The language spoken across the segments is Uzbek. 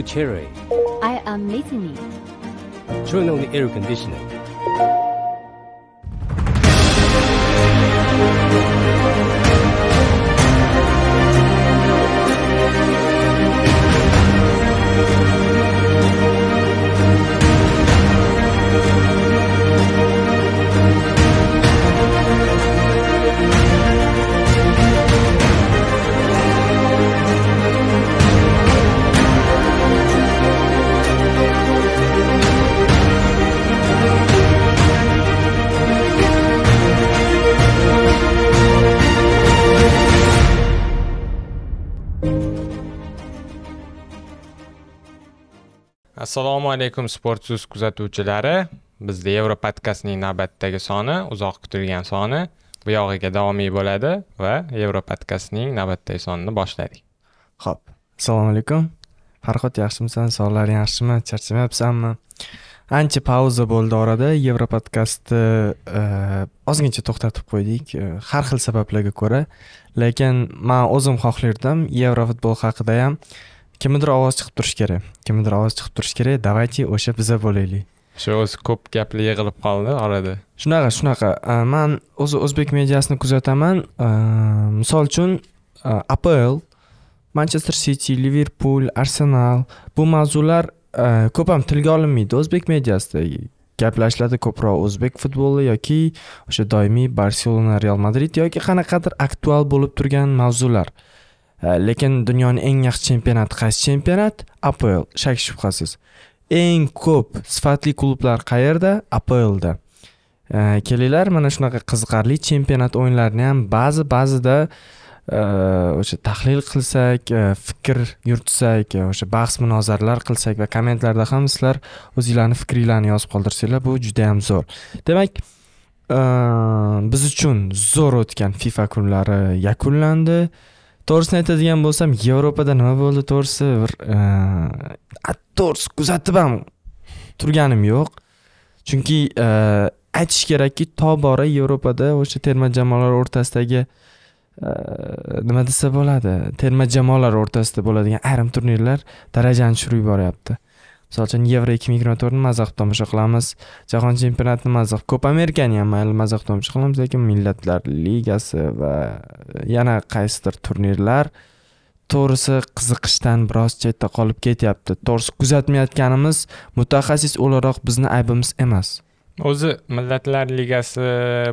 Hello, Cherry. I am listening. Turn on the air conditioning. Assalomu alaykum sportso'z kuzatuvchilari. Bizda yevro podkastning navbatdagi soni uzoq kutilgan soni bu yog'iga davomiy bo'ladi va yevro podkastning navbatdagi sonini boshladik. Ho'p assalomu alaykum. Farhod yaxshimisan? Sog'laring yaxshimi? Charchamayapsanmi? Ancha pauza bo'ldi orada. Yevro podkastni e, ozgincha to'xtatib qo'ydik e, har xil sabablarga ko'ra. Lekin man o'zim xohlardim yevro futbol haqida ham kimnidir ovoz chiqib turishi kerak kimnidir ovoz chiqib turishi kerak давайте o'sha biza bo'laylik shu o'zi ko'p gaplar yig'ilib qoldi orada shunaqa shunaqa man o'zi o'zbek mediasini kuzataman misol uchun apl manchester siti liverpul arsenal bu mavzular ko'p ham tilga olinmaydi o'zbek mediasida gaplashiladi ko'proq o'zbek futboli yoki o'sha doimiy barselona real madrid yoki qanaqadir aktual bo'lib turgan mavzular Э, lekin dunyoning eng yaxshi chempionati qaysi chempionat? Apl shak shubhasiz. Eng ko'p sifatli klublar qayerda? Aplda э, kelinglar mana shunaqa qiziqarli chempionat o'yinlarini ham ba'zi ba'zida э, o'sha tahlil qilsak fikr yuritsak o'sha bahs munozaralar qilsak va kommentlarda ham sizlar o'zinglarni fikringlarni yozib qoldirsanglar bu juda yam zo'r. Demak biz uchun zo'r o'tgan fifa kunlari yakunlandi. To'g'risini aytadigan bo'lsam yevropada nima bo'ldi to'g'risi? Bir e, to'g'risi kuzatib ham turganim yo'q. Chunki e, aytish kerakki tobora yevropada o'sha terma jamoalar o'rtasidagi e, nima desa bo'ladi terma jamoalar o'rtasida bo'ladigan ayrim turnirlar darajani tushirib yuboryapti. Misol uchun yevro ikki ming yigirma to'rtni maza qilib tomosha qilamiz. Jahon chempionatini maza qilib ko'p amerikani ham mayli maza qilib tomosha qilamiz lekin millatlar ligasi va yana qaysidir turnirlar to'g'risi qiziqishdan biroz chetda qolib ketyapti. To'g'risi kuzatmayotganimiz mutaxassis o'laroq bizni aybimiz emas. O'zi millatlar ligasi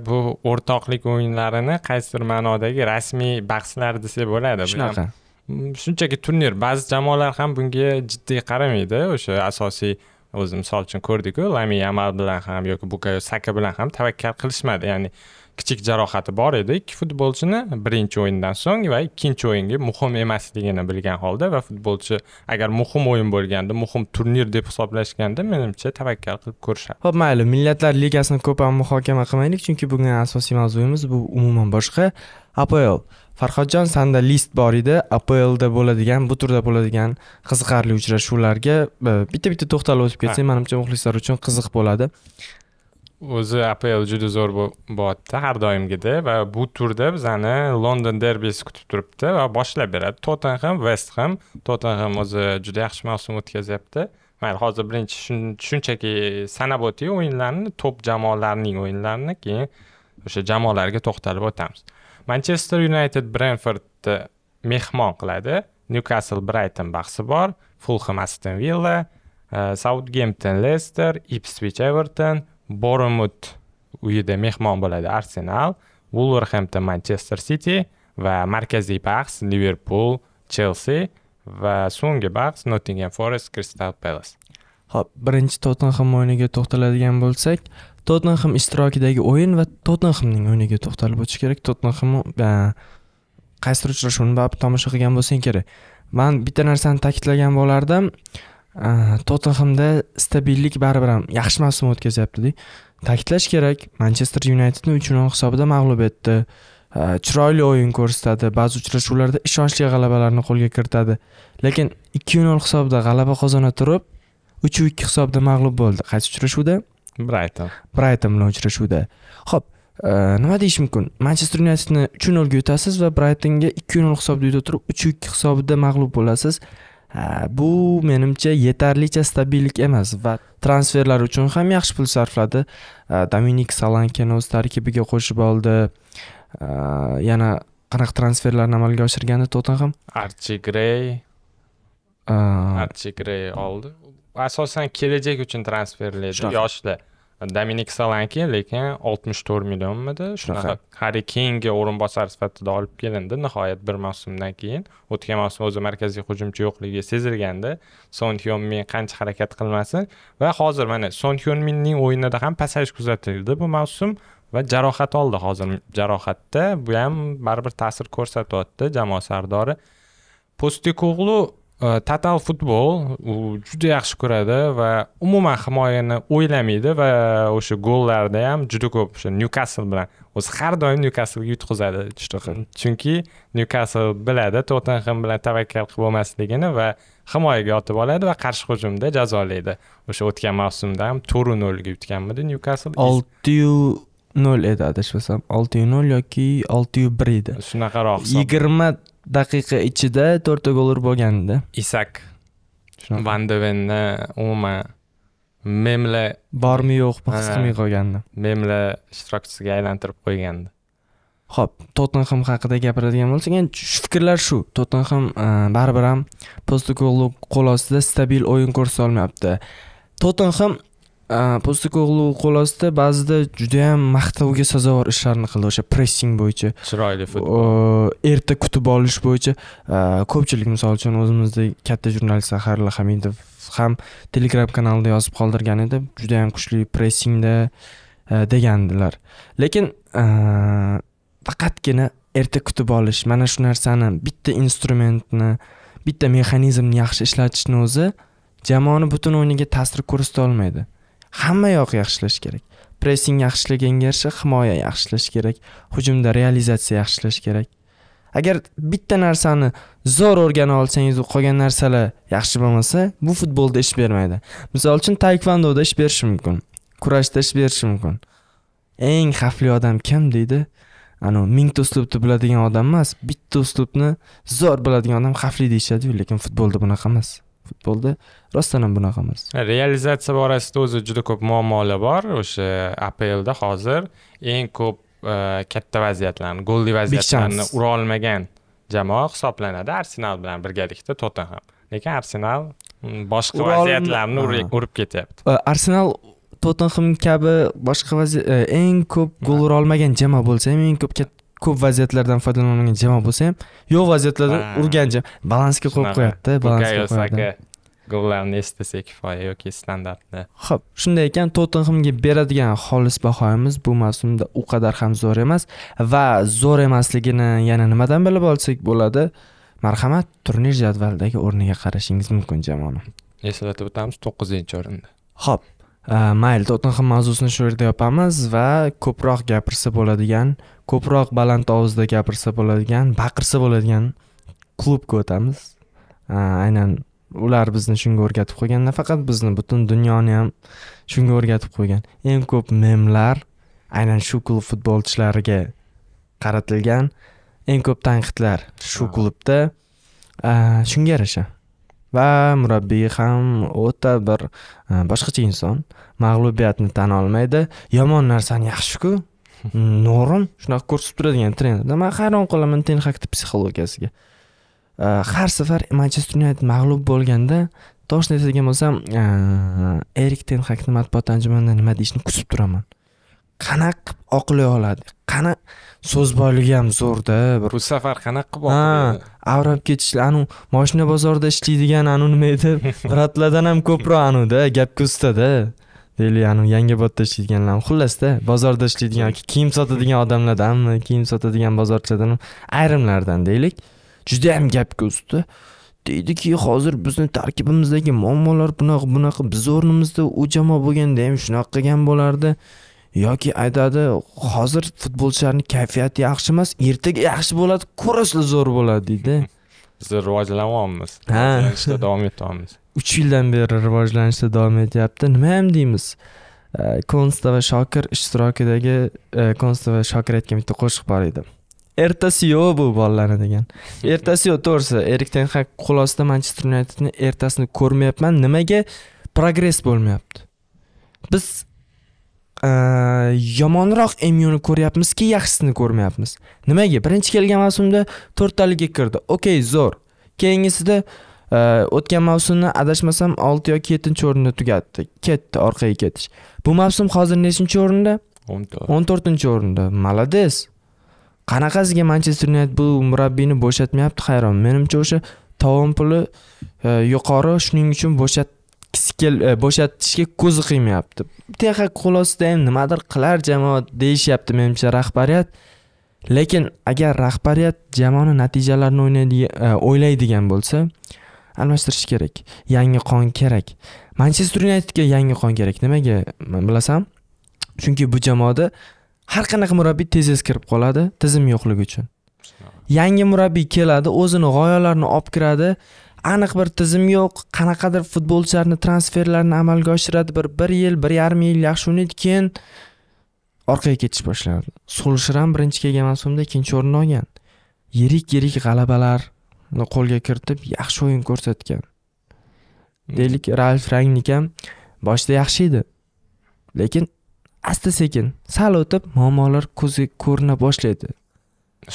bu o'rtoqlik o'yinlarini qaysidir ma'nodagi rasmiy bahslar desak bo'ladi. Shunaqa Mm, shunchaki turnir. Ba'zi jamoalar ham bunga jiddiy qaramaydi. O'sha asosiy o'zi misol uchun ko'rdikku lami yamal bilan ham yoki bukayo saka bilan ham tavakkal qilishmadi. Ya'ni kichik jarohati bor edi. Ikki futbolchini birinchi o'yindan so'ng va ikkinchi o'yinga muhim emasligini bilgan holda va futbolchi agar muhim o'yin bo'lganda muhim turnir deb hisoblashganda menimcha tavakkal qilib ko'rishadi. Ho'p mayli. Millatlar ligasini ko'p ham muhokama qilmaylik chunki bugun asosiy mavzuyimiz bu umuman boshqa. Apl farhodjon sanda list bor edi. Aplda bo'ladigan bu turda bo'ladigan qiziqarli uchrashuvlarga e, bitta bitta to'xtalib o'tib ketsang manimcha muxlislar uchun qiziq bo'ladi. O'zi apl juda zo'r bo'lyapti har doimgidek va bu turda bizani london derbisi kutib turibdi va boshlab beradi. Tottenham vest ham. Tottenham o'zi juda yaxshi mavsum o'tkazyapti. Mayli hozir birinchi shunchaki sanab o'tdik o'yinlarni top jamoalarning o'yinlarini keyin o'sha jamoalarga to'xtalib o'tamiz manchester united brentfordni mehmon qiladi. Newcastle brayton bahsi bor. Fulham aston villa e, sautgempton lester ipswich everton boromut uyida mehmon bo'ladi arsenal wolverhampton manchester city va markaziy bahs liverpul chelsi va so'nggi bahs nottingham forest crystal palace. Ho'p birinchi tottenham o'yiniga to'xtaladigan bo'lsak tottenham ishtirokidagi o'yin va tottenhamning o'yiniga to'xtalib o'tish kerak. Tottenham qaysidir uchrashuvni baribir tomosha qilgan bo'lsang kerak. Man bitta narsani ta'kidlagan bo'lardim. Tottenhamda stabillik baribir ham yaxshi mavsum o'tkazyaptida ta'kidlash kerak manchester yunaytedni uch nol hisobida mag'lub etdi. Chiroyli o'yin ko'rsatadi ba'zi uchrashuvlarda ishonchli g'alabalarni qo'lga kiritadi. Lekin ikki nol hisobida g'alaba qozona turib uch ikki hisobda mag'lub bo'ldi. Qaysi uchrashuvda? Brayton brayton bilan uchrashuvda ho'p nima deyish mumkin manchester yunaytedni uch nolga yutasiz va braytonga ikki nol hisobda yuta turib uch ikki hisobida mag'lub bo'lasiz. Bu menimcha yetarlicha stabillik emas va transferlar uchun ham yaxshi pul sarfladi. Ha, dominik salankeni o'z tarkibiga qo'shib oldi. Ha, yana qanaqa transferlarni amalga oshirgandi tottenham? Archi grey archi grey oldi asosan kelajak uchun transferlaydi yoshlar. Dominik solanki lekin oltmish to'rt millionmidi? Shunaqa. Harri keynga o'rinbosar sifatida olib kelindi nihoyat bir mavsumdan keyin. O'tgan mavsum o'zi markaziy hujumchi yo'qligi sezilgandi son hyonmin qancha harakat qilmasin va hozir mana son hyonminning o'yinida ham pasayish kuzatildi bu mavsum va jarohat oldi. Hozir jarohatda bu ham baribir ta'sir ko'rsatyapti jamoa sardori. Postekoglu total futbol u juda yaxshi ko'radi va umuman himoyani o'ylamaydi va o'sha gollarda ham juda ko'p o'sha nyukasl bilan. O'zi har doim nyukaslga yutqizadi chunki nyukasl biladi tottenhem bilan tavakkal qilib bo'lmasligini va himoyaga yotib oladi va qarshi hujumda jazolaydi. O'sha o'tgan mavsumda ham to'rt nolga yutganmidi nyukasl oltiyu nol edi adashmasam oltiyu nol yoki oltiyu bir edi shunaqaroq yigirma daqiqa ichida to'rtta gol urib bo'lgandi isak van de venni umuman memlar bormi yo'qmi his qilmay qolgandim memlar ishtirokchisiga aylantirib qo'ygandi. Ho'p tottenhem haqida gapiradigan bo'lsak endi shu fikrlar shu. Tottenhem e, baribir ham postekoglu qo'l ostida stabil o'yin ko'rsata olmayapti. Tottenhem postekoglu qo'l ostida ba'zida judayam maqtovga sazovor ishlarni qildi o'sha pressing bo'yicha chiroyli futbol erta kutib olish bo'yicha ko'pchilik misol uchun o'zimizdek katta jurnalist zaharilla hamidov ham telegram kanalida yozib qoldirgan edi judayam kuchli pressingda degandilar lekin faqatgina erta kutib olish mana shu narsani bitta instrumentni bitta mexanizmni yaxshi ishlatishni o'zi jamoani butun o'yiniga ta'sir ko'rsata olmaydi hamma yoq yaxshilash kerak. Pressing yaxshilaganga yarasha himoya yaxshilash kerak. Hujumda realizatsiya yaxshilash kerak. Agar bitta narsani zo'r o'rgana olsangiz qolgan narsalar yaxshi bo'lmasa bu futbolda ish bermaydi. Misol uchun taekvondoda ish berishi mumkin. Kurashda ish berishi mumkin. Eng xavfli odam kim deydi? Anavi mingta uslubni biladigan odam emas bitta uslubni zo'r biladigan odam xavfli deyishadiyu lekin futbolda bunaqa emas. Futbolda. Rostdan ham bunaqa emas. Realizatsiya borasida o'zi juda ko'p muammolar bor. O'sha aplda hozir eng ko'p e, katta vaziyatlarni golli vaziyatlarni ura olmagan jamoa hisoblanadi. Arsenal bilan birgalikda tottenham. Lekin arsenal mm, boshqa vaziyatlarni urib ketyapti. Uh, arsenal tottenhem kabi boshqa uh, eng ko'p gol ura olmagan jamoa bo'lsa ham eng ko'p ko'p vaziyatlardan foydalana olmagan jamoa bo'lsa ham yo'q vaziyatlarda urgan jamoa balansga qo'yib qo'yapti balansga qo'yadi gollarni eslasa kifoya yoki standartni. Ho'p shunday ekan tottenhemga beradigan xolis bahoyimiz bu mavsumda u qadar ham zo'r emas va zo'r emasligini yana nimadan bilib olsak bo'ladi? Marhamat turnir jadvalidagi o'rniga qarashingiz mumkin jamoani. Eslatib o'tamiz to'qqizinchi o'rinda. Ho'p uh, mayli tottenhem mavzusini shu yerda yopamiz va ko'proq gapirsa bo'ladigan ko'proq baland ovozda gapirsa bo'ladigan baqirsa bo'ladigan klubga o'tamiz aynan ular bizni shunga o'rgatib qo'ygan nafaqat bizni butun dunyoni ham shunga o'rgatib qo'ygan. Eng ko'p memlar aynan shu klub futbolchilariga qaratilgan eng ko'p tanqidlar shu klubda shunga yarasha. Va murabbiy ham o'ta bir boshqacha inson mag'lubiyatni tan olmaydi. Yomon narsani yaxshiku norm shunaqa ko'rsatib turadigan trener man hayron qolaman ten hakni psixologiyasiga har safar manchester united mag'lub bo'lganda toshni aytadigan bo'lsam erik ten hakni matbuot anjumanida nima deyishini kutib turaman qanaqa qilib oqlay oladi qana so'z boyligi ham zo'rda bir bu safar qanaqa qilib Ha. avrab ketishlar anu moshina bozorida ishlaydigan anu nima edi bratlardan ham ko'proq anuda gapga ustada deylik anavi yangiobodda ishlaydiganlar. Xullasda bozorda ishlaydigan yoki kiyim sotadigan odamlardanmi kiyim sotadigan bozorchilardan ayrimlardan deylik. Judayam gapga usta deydiki hozir bizni tarkibimizdagi muammolar bunaqa bunaqa. Biz o'rnimizda u jamoa bo'lganda ham shunaqa qilgan bo'lardi. Yoki aytadi hozir futbolchilarni kayfiyati yaxshi emas ertaga yaxshi bo'ladi ko'rasizlar zo'r bo'ladi deydi. Biz rivojlanyapmiz Ha. rivojlanishda davom etyapmiz uch yildan beri rivojlanishda davom etyapti. Nima ham deymiz? Eh, konsta va shokir ishtirokidagi eh, konsta va shokir aytgan bitta qo'shiq bor edi. Ertasi yo'q bu bolalarni degan. Ertasi yo'q to'g'risi erik ten hag qo'l ostida manchester unitedni ertasini ko'rmayapman. Nimaga? Progress bo'lmayapti. Biz e, yomonroq myuni ko'ryapmizki yaxshisini ko'rmayapmiz. Nimaga? Birinchi kelgan mavsumda to'rttaligiga kirdi. Okey zo'r. Keyingisida o'tgan mavsumni adashmasam olti yoki yettinchi o'rinda tugatdi. Ketdi orqaga ketish. Bu mavsum hozir nechinchi o'rinda? O'n to'rt. O'n to'rtinchi o'rinda. Молодец qanaqasiga manchester united bu murabbiyni bo'shatmayapti? Hayron. Menimcha o'sha tovon puli yuqori. Shuning uchun bo'shatgisi kel e, bo'shatishga ko'zi qiymayapti. Texa qo'l ostida ham nimadir qilar jamoa deyishyapti menimcha rahbariyat. Lekin agar rahbariyat jamoani natijalarini e, o'ylaydigan bo'lsa almashtirish kerak. Yangi qon kerak. Manchester unitedga yangi qon kerak nimaga? Bilasan chunki bu jamoada har qanaqa murabbiy tez tez kirib qoladi tizim yo'qligi uchun. Yangi murabbiy keladi o'zini g'oyalarini olib kiradi aniq bir tizim yo'q. Qanaqadir futbolchilarni transferlarni amalga oshiradi. Bir bir yil bir yarim yil yaxshi o'ynaydi keyin orqaga ketish boshlaydi sulshir ham birinchi kelgan mavsumda ikkinchi o'rinni olgan. Yirik yirik g'alabalarni qo'lga kiritib yaxshi o'yin ko'rsatgan. Deylik ralf rangnik ham boshida yaxshi edi. Lekin asta sekin sal o'tib muammolar ko'zga ko'rina boshlaydi.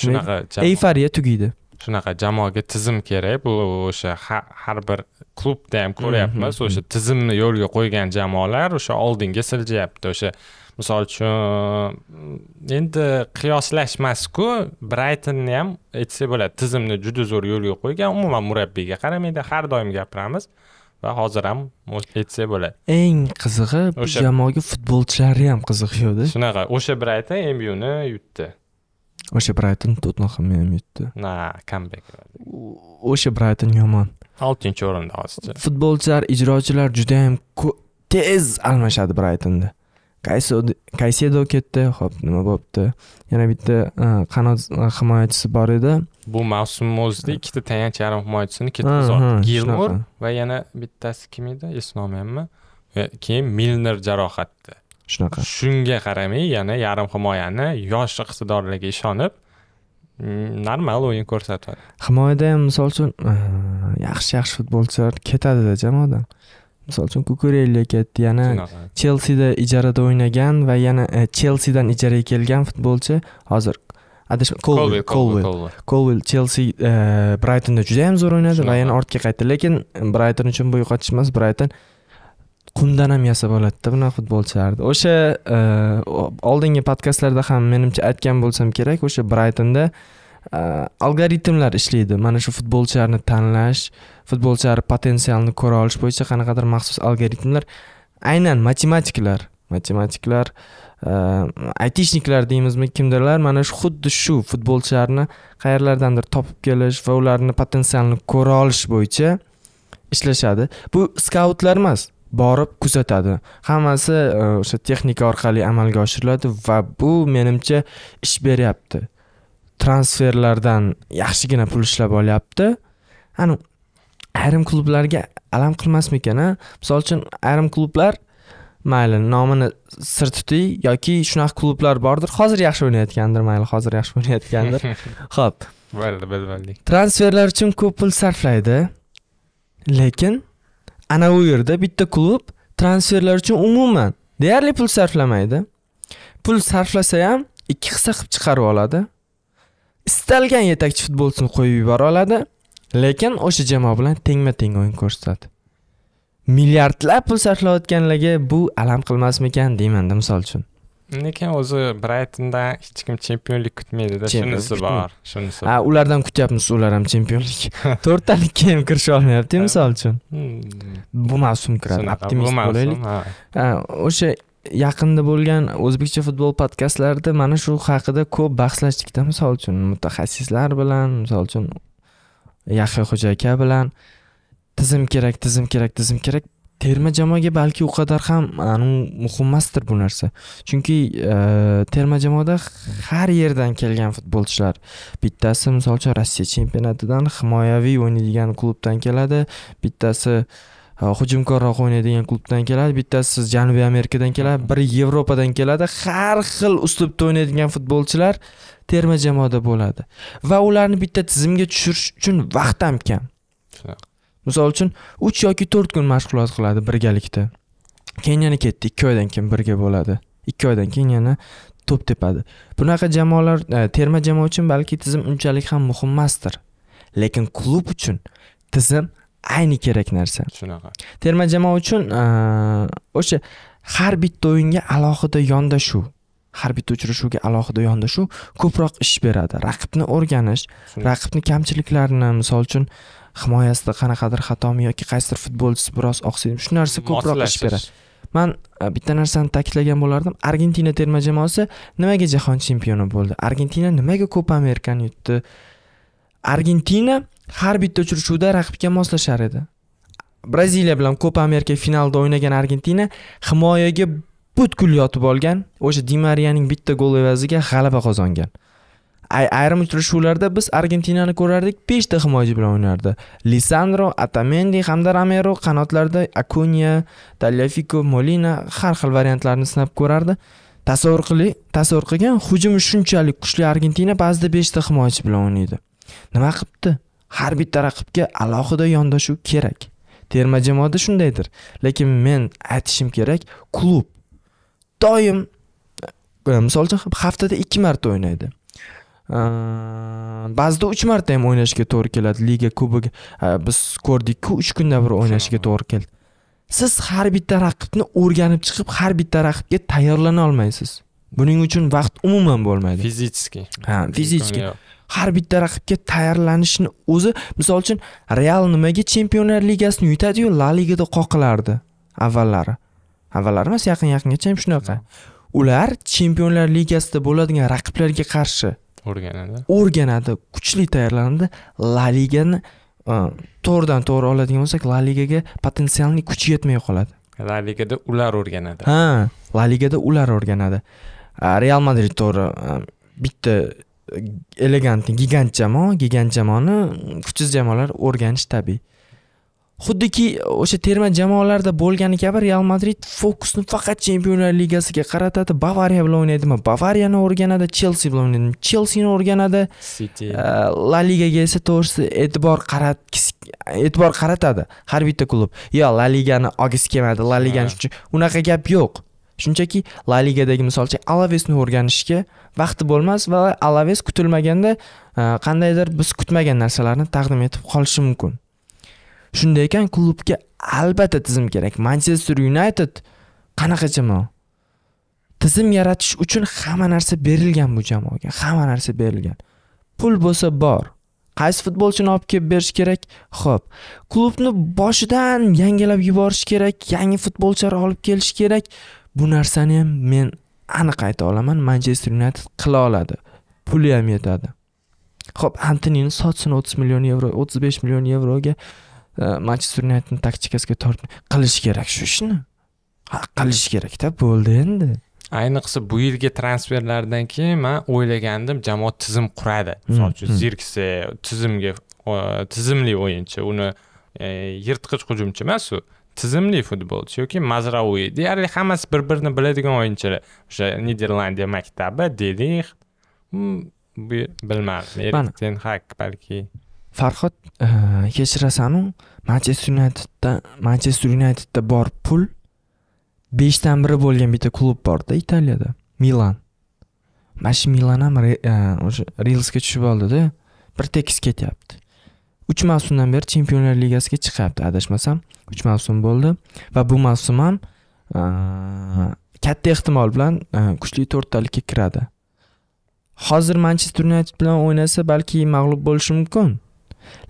Shunaqa eyforiya tugaydi shunaqa jamoaga tizim kerak. Bu o'sha ha- har bir klubda ham ko'ryapmiz. Mhm, o'sha tizimni yo'lga qo'ygan jamoalar o'sha oldinga siljayapti. O'sha misol uchun endi qiyoslash emasku braytonni ham aytsak bo'ladi tizimni juda zo'r yo'lga qo'ygan umuman murabbiyga qaramaydi har doim gapiramiz va hozir ham aytsak bo'ladi. Eng qizig'i bu jamoaga futbolchilari ham qiziqishadi shunaqa o'sha brayton myuni yutdi o'sha brayton tottenhamni ham yutdi na kambek o'sha brayton yomon oltinchi o'rinda hozircha futbolchilar ijrochilar judayam ko- tez almashadi braytonda Kaysedo- ketdi ho'p nima bo'libdi yana bitta qanot himoyachisi bor edi bu mavsum o'zida ikkita tayanch yarim himoyachisini ketkazdi gilmor va yana bittasi kim edi esimni olmayapman keyin milner jarohatda shunaqa. Shunga qaramay yana yarim himoyani yosh iqtidorlarga ishonib normal o'yin ko'rsatadi. Himoyada ham misol uchun e, yaxshi yaxshi futbolchilar ketadida jamoadan misol uchun kukurelli ketdi yana chelsida ijarada o'ynagan va yana e, chelsidan ijaraga kelgan futbolchi hozir adashma kolvel kolvel kolvel chelsi e, braytonda juda yam zo'r o'ynadi va yana ortga qaytdi. Lekin brayton uchun bu yo'qotish emas brayton qumdan ham yasab oladida bunaqa futbolchilarni o'sha e, oldingi podkastlarda ham menimcha aytgan bo'lsam kerak o'sha braytonda e, algoritmlar ishlaydi. Mana shu futbolchilarni tanlash futbolchilar potensialini ko'ra olish bo'yicha qanaqadir maxsus algoritmlar aynan matematiklar matematiklar e, aytishniklar deymizmi kimdirlar? Mana shu xuddi shu futbolchilarni qayerlardandir topib kelish va ularni potensialini ko'ra olish bo'yicha ishlashadi. Bu skautlar emas borib kuzatadi. Hammasi e, o'sha texnika orqali amalga oshiriladi va bu menimcha ish beryapti. Transferlardan yaxshigina pul ishlab olyapti. Ani ayrim klublarga alam qilmasmikan a? Misol uchun ayrim klublar mayli nomini sir tuting yoki shunaqa klublar bordir. Hozir yaxshi o'ynayotgandir mayli hozir yaxshi o'ynayotgandir. Ho'p. Bo'ldi biz bildik transferlar uchun ko'p pul sarflaydi lekin ana u yerda bitta klub transferlar uchun umuman deyarli pul sarflamaydi. Pul sarflasa ham ikki hissa qilib chiqarib oladi. Istalgan yetakchi futbolchini qo'yib yubora oladi lekin o'sha jamoa bilan tengma teng o'yin ko'rsatadi. Milliardlab pul sarflayotganlarga bu alam qilmasmikan deymanda misol uchun. Lekin o'zi braytonda hech kim chempionlik kutmaydida shunisi bor shunisi ha ulardan kutyapmiz ular ham chempionlik to'rttalikka ham kirisha olmayapti misol uchun. Hmm, bu mavsum kiradi optimist bo'laylik. ha. Ha, o'sha yaqinda bo'lgan o'zbekcha futbol podkastlarida mana shu haqida ko'p bahslashdikda misol uchun mutaxassislar bilan misol uchun yahya xo'ja aka bilan. Tizim kerak tizim kerak tizim kerak terma jamoaga balki u qadar ham muhim emasdir bu narsa. Chunki e, terma jamoada har yerdan kelgan futbolchilar bittasi misol uchun rossiya chempionatidan himoyaviy o'ynaydigan klubdan keladi bittasi e, hujumkorroq o'ynaydigan klubdan keladi bittasi janubiy amerikadan keladi biri yevropadan keladi. Har xil uslubda o'ynaydigan futbolchilar terma jamoada bo'ladi. Va ularni bitta tizimga tushirish uchun vaqt ham kam. Misol uchun uch yoki to'rt kun mashg'ulot qiladi birgalikda. Keyin yana ketdi ikki oydan keyin birga bo'ladi. Ikki oydan keyin yana to'p tepadi. Bunaqa jamoalar e, terma jamoa uchun balki tizim unchalik ham muhim emasdir. Lekin klub uchun tizim ayni kerak narsa. Shunaqa. Terma jamoa uchun e, o'sha har bitta o'yinga alohida yondashuv har bitta uchrashuvga alohida yondashuv ko'proq ish beradi. Raqibni o'rganish raqibni kamchiliklarini misol uchun himoyasida qanaqadir xatomi yoki qaysidir futbolchisi biroz oqsaydi shu narsa ko'proq ish beradi. Man e, bitta narsani ta'kidlagan bo'lardim. Argentina terma jamoasi nimaga jahon chempioni bo'ldi? Argentina nimaga kopa amerikani yutdi? Argentina har bitta uchrashuvda raqibga moslashar edi. Braziliya bilan kopa amerika finalda o'ynagan argentina himoyaga butkul yotib olgan o'sha di mariyaning bitta gol evaziga g'alaba qozongan ayrim uchrashuvlarda biz argentinani ko'rardik beshta himoyachi bilan o'ynardi. Lisandro atamendi hamda ramero qanotlarda akunya talyafiko molina har xil variantlarni sinab ko'rardi. Tasavvur qiling tasavvur qilgan hujumi shunchalik kuchli argentina ba'zida beshta himoyachi bilan o'ynaydi. Nima qilibdi har bitta raqibga alohida yondashuv kerak. Terma jamoada shundaydir. Lekin men aytishim kerak klub doim e, misol uchun haftada ikki marta o'ynaydi. Ba'zida uch marta ham o'ynashga to'g'ri keladi liga kubok e, biz ko'rdikku uch kunda bir o'ynashga to'g'ri keldi. Siz har bitta raqibni o'rganib chiqib har bitta raqibga tayyorlana olmaysiz. Buning uchun vaqt umuman bo'lmaydi. Fizически ha fizически har bitta raqibga tayyorlanishni o'zi misol uchun real nimaga chempionlar ligasini yutadiyu la ligada qoqilardi avvallari. Avvallari emas yaqin yaqingacha ham shunaqa. Ular chempionlar ligasida bo'ladigan raqiblarga qarshi o'rganadi. O'rganadi kuchli tayyorlanadi. La ligani e, to'g'ridan to'g'ri oladigan bo'lsak la ligaga potensialni kuchi yetmay qoladi. La ligada ular o'rganadi. Ha la ligada ular o'rganadi. A, real madrid to'g'ri a, bitta e, elegant gigant jamoa gigant jamoani kuchsiz jamoalar o'rganish tabiiy xuddiki o'sha terma jamoalarda bo'lgani kabi real madrid fokusni faqat chempionlar ligasiga qaratadi. Bavariya bilan o'ynaydimi bavariyani o'rganadi chelsi bilan o'ynaydimi chelsini o'rganadi. Uh, La Ligaga esa to'g'risi e'tibor qarat e'tibor qaratadi har bitta klub. Yo La Ligani olgisi kelmadi La Ligani Ha. shuncha unaqa gap yo'q. Shunchaki La Ligadagi misol uchun Alavesni o'rganishga vaqti bo'lmas va Alaves kutilmaganda qandaydir biz kutmagan narsalarni taqdim etib qolishi mumkin shunday ekan klubga albatta tizim kerak. Manchester United qanaqa jamoa tizim yaratish uchun hamma narsa berilgan bu jamoaga hamma narsa berilgan. Pul bo'lsa bor. Qaysi futbolchini olib kelib berish kerak? Ho'p klubni boshidan yangilab yuborish kerak yangi futbolchilar olib kelish kerak. Bu narsani ham men aniq ayta olaman. Manchester united qila oladi. Puli ham yetadi. Ho'p antonini sotsin o'ttiz million yevro o'ttiz besh million yevroga manchester unitedni taktikasiga tortib qilish kerak shu ishni. Qilish kerakda bo'ldi endi. Ayniqsa bu yilgi transferlardan keyin man o'ylagandim jamoa tizim quradi. Misol uchun Hmm, hmm. zirkse tizimga tizimli o'yinchi uni e, yirtqich hujumchi emas u tizimli futbolchi yoki mazraviy deyarli hammasi bir birini biladigan o'yinchilar. O'sha niderlandiya maktabi dedik Hmm, bilmadim erik ten hak balki farhod e, kechirasanu manchester unitedda manchester unitedda bor pul beshdan biri bo'lgan bitta klub borda italiyada milan. Mana shu milan ham e, o'sha Reelsga tushib oldida bir tekis ketyapti. Uch mavsumdan beri chempionlar ligasiga chiqyapti adashmasam uch mavsum bo'ldi va bu mavsum ham e, katta ehtimol bilan kuchli to'rttalikka kiradi. Hozir manchester united bilan o'ynasa balki mag'lub bo'lishi mumkin.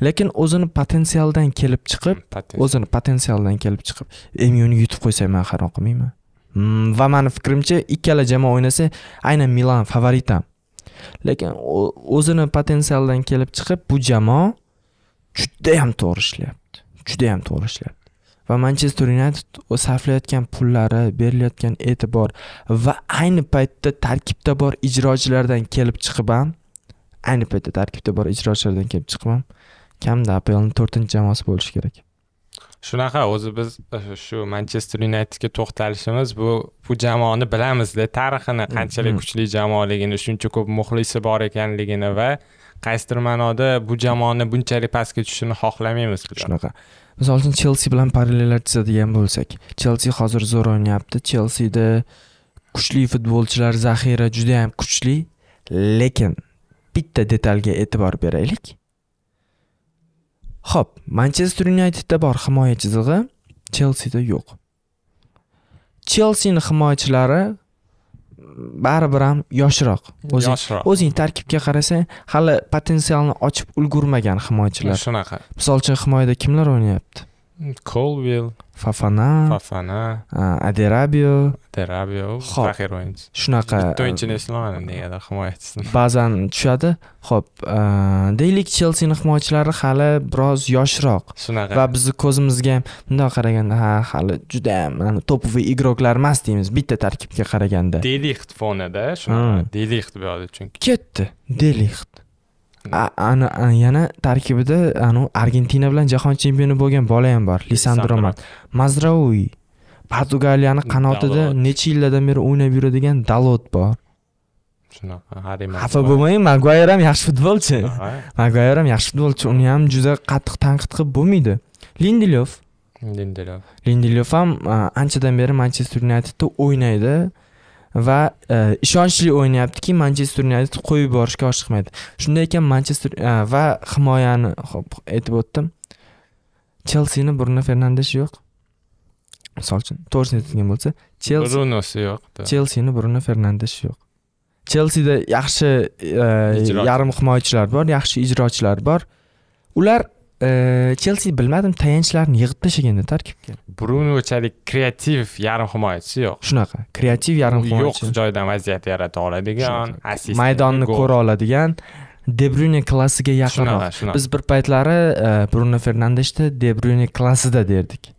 Lekin o'zini potensialdan kelib chiqib potensial. o'zini potensialdan kelib chiqib emyuni yutib qo'ysak man hayron qolmayman Mm, va mani fikrimcha ikkala jamoa o'ynasa aynan milan favorit ham lekin o'zini potensialdan kelib chiqib bu jamoa judayam to'g'ri ishlayapti. Judayam to'g'ri ishlayapti. Va manchester united sarflayotgan pullari berilayotgan e'tibor va ayni paytda tarkibda bor ijrochilardan kelib chiqib ham ayni paytda tarkibda bor ijrochilardan kelib chiqib ham kamida aplni to'rtinchi jamoasi bo'lishi kerak. Shunaqa o'zi biz e, shu manchester yunaytedga to'xtalishimiz bu bu jamoani bilamizda tarixini qanchalik Mm. kuchli jamoaligini shuncha ko'p muxlisi bor ekanligini va qaysidir ma'noda bu jamoani bunchalik pastga tushishini xohlamaymiz shunaqa. Misol uchun chelsi bilan parallellar chizadigan bo'lsak chelsi hozir zo'r o'ynayapti. Chelsida kuchli futbolchilar zaxira juda yam kuchli lekin bitta detalga e'tibor beraylik ho'p manchester yunaytedda bor himoya chizig'i chelsida yo'q. Chelsini himoyachilari baribir ham yoshroq. O'zing o'zing tarkibga qarasang hali potensialni ochib ulgurmagan himoyachilar. Shunaqa. Misol uchun himoyada kimlar o'ynayapti Ho'p. zaxira o'yinchisi shunaqa bitta o'yinchini eslamadim negadir himoyachisini ba'zan tushadi. Ho'p deylik chelsini himoyachilari hali biroz yoshroq. Shunaqa. Va bizni ko'zimizga ham bundoq qaraganda ha hali judayam mana topoviy игрокlar emas deymiz bitta tarkibga qaraganda. Delixt fonida shunaqa. Hmm. delixt bu yoqda chunki. Ketdi delixt. A- ana yana tarkibida anavi argentina bilan jahon chempioni bo'lgan bola ham bor lisandro mazraoui portugaliyani qanotida necha yillardan beri o'ynab yuradigan dalot bor. Shunaqa xafa bo'lmang magvayr ham yaxshi futbolchi. Ha, magvayr ham yaxshi futbolchi uni ham juda qattiq tanqid qilib bo'lmaydi. Lindelyof Lindelöf. lindelyof ham anchadan beri manchester yunaytedda o'ynaydi va e, ishonchli o'ynayaptiki manchester yunayted qo'yib yuborishga oshiqmaydi. Shunday ekan manchester a, va himoyani hop aytib o'tdim. Chelsini bruno fernandesh yo'q. Misol uchun to'g'risini aytadigan bo'lsa chelsi brunosi yo'q chelsini bruno fernandesh yo'q. Chelsida yaxshi e, yarim himoyachilar bor yaxshi ijrochilar bor. Ular e, chelsi bilmadim tayanchlarni yig'ib tashlaganda tarkibga brunochalik kreativ yarim himoyachi yo'q. Shunaqa kreativ yarim yo'q himoyachi. joydan vaziyat yarata oladigan maydonni ko'ra oladigan de bruyne klassiga yaqinroq biz bir paytlari e, bruno fernandeshni de bruyne klassida derdik.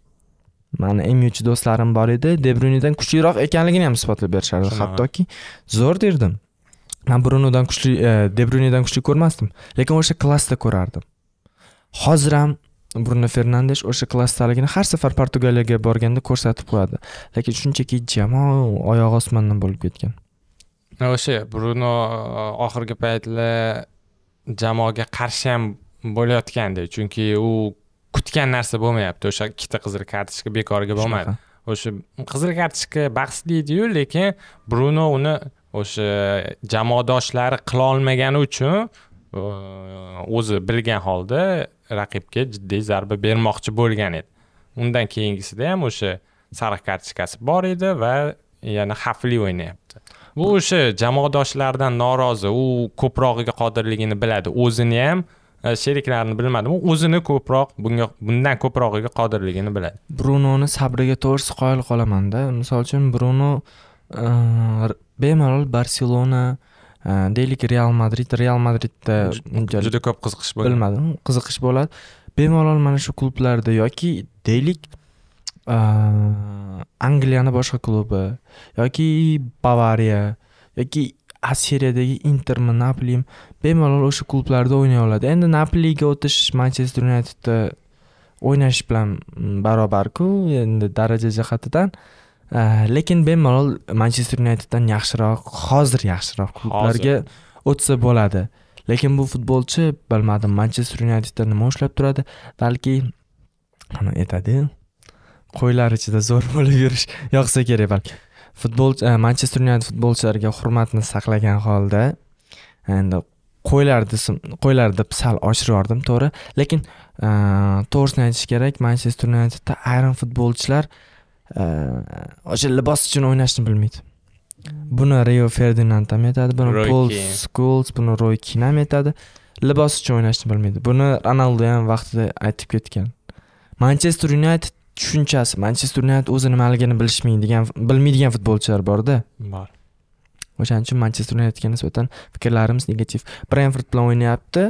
Mani emyuchi do'stlarim bor edi. De bruynedan kuchliroq ekanligini ham isbotlab berishardi. Hattoki zo'r derdim. Man brunodan kuchli e, de bruynedan kuchli ko'rmasdim. Lekin o'sha klassda ko'rardim hozir ham bruno fernandesh o'sha klassdaligini har safar portugaliyaga borganda ko'rsatib qo'yadi. Lekin shunchaki jamoa oyog'i osmondan bo'lib ketgan. O'sha bruno oxirgi paytlar jamoaga qarshi ham bo'layotgandi. Chunki u kutgan narsa bo'lmayapti. O'sha ikkita qizil kartochka bekorga bo'lmadi o'sha qizil kartochka bahsli ediyu lekin bruno uni o'sha jamoadoshlari qilolmagani uchun e, o'zi bilgan holda raqibga jiddiy zarba bermoqchi bo'lgan edi. Undan keyingisida ham o'sha sariq kartochkasi bor edi va yana xavfli o'ynayapti. Bu o'sha jamoadoshlaridan norozi u ko'prog'iga qodirligini biladi. O'zini ham e, sheriklarini bilmadim u o'zini ko'proq bunga bundan ko'prog'iga qodirligini biladi. Brunoni sabriga to'g'risi qoyil qolamanda. Misol uchun bruno e, bemalol barselona deylik real madrid. Real madridda unchalik juda ko'p qiziqish bo'lgan bilmadim. Qiziqish bo'ladi. Bemalol mana shu klublarda yoki deylik e, angliyani boshqa klubi yoki bavariya yoki a seriyadagi intermi naplimi bemalol o'sha klublarda o'ynay oladi. Endi napliga o'tish manchester yunaytedda o'ynash bilan barobarku. Endi daraja jihatidan lekin bemalol manchester yunayteddan yaxshiroq hozir yaxshiroq klublarga o'tsa bo'ladi. Lekin bu futbolchi bilmadim manchester yunaytedda nima ushlab turadi balki qani aytadi qo'ylar ichida zo'r bo'lib yurish yoqsa kerak balki. Futbol eh, manchester yunayted futbolchilariga hurmatni saqlagan holda endi qo'ylar desam qo'ylar deb sal oshirib yubordim to'g'ri. Lekin eh, to'g'risini aytish kerak manchester yunaytedda ayrim futbolchilar o'sha libos uchun o'ynashni bilmaydi buni rio ferdinand ham aytadi buni pol skuls buni roy kin ham aytadi libos uchun o'ynashni bilmaydi buni ronaldo ham vaqtida aytib ketgan manchester yunayted tushunchasi manchester yunayted o'zi nimaligini bilishmaydigan bilmaydigan futbolchilar borda bor o'shaning uchun manchester yunaytedga nisbatan fikrlarimiz negativ brenford bilan o'ynayapti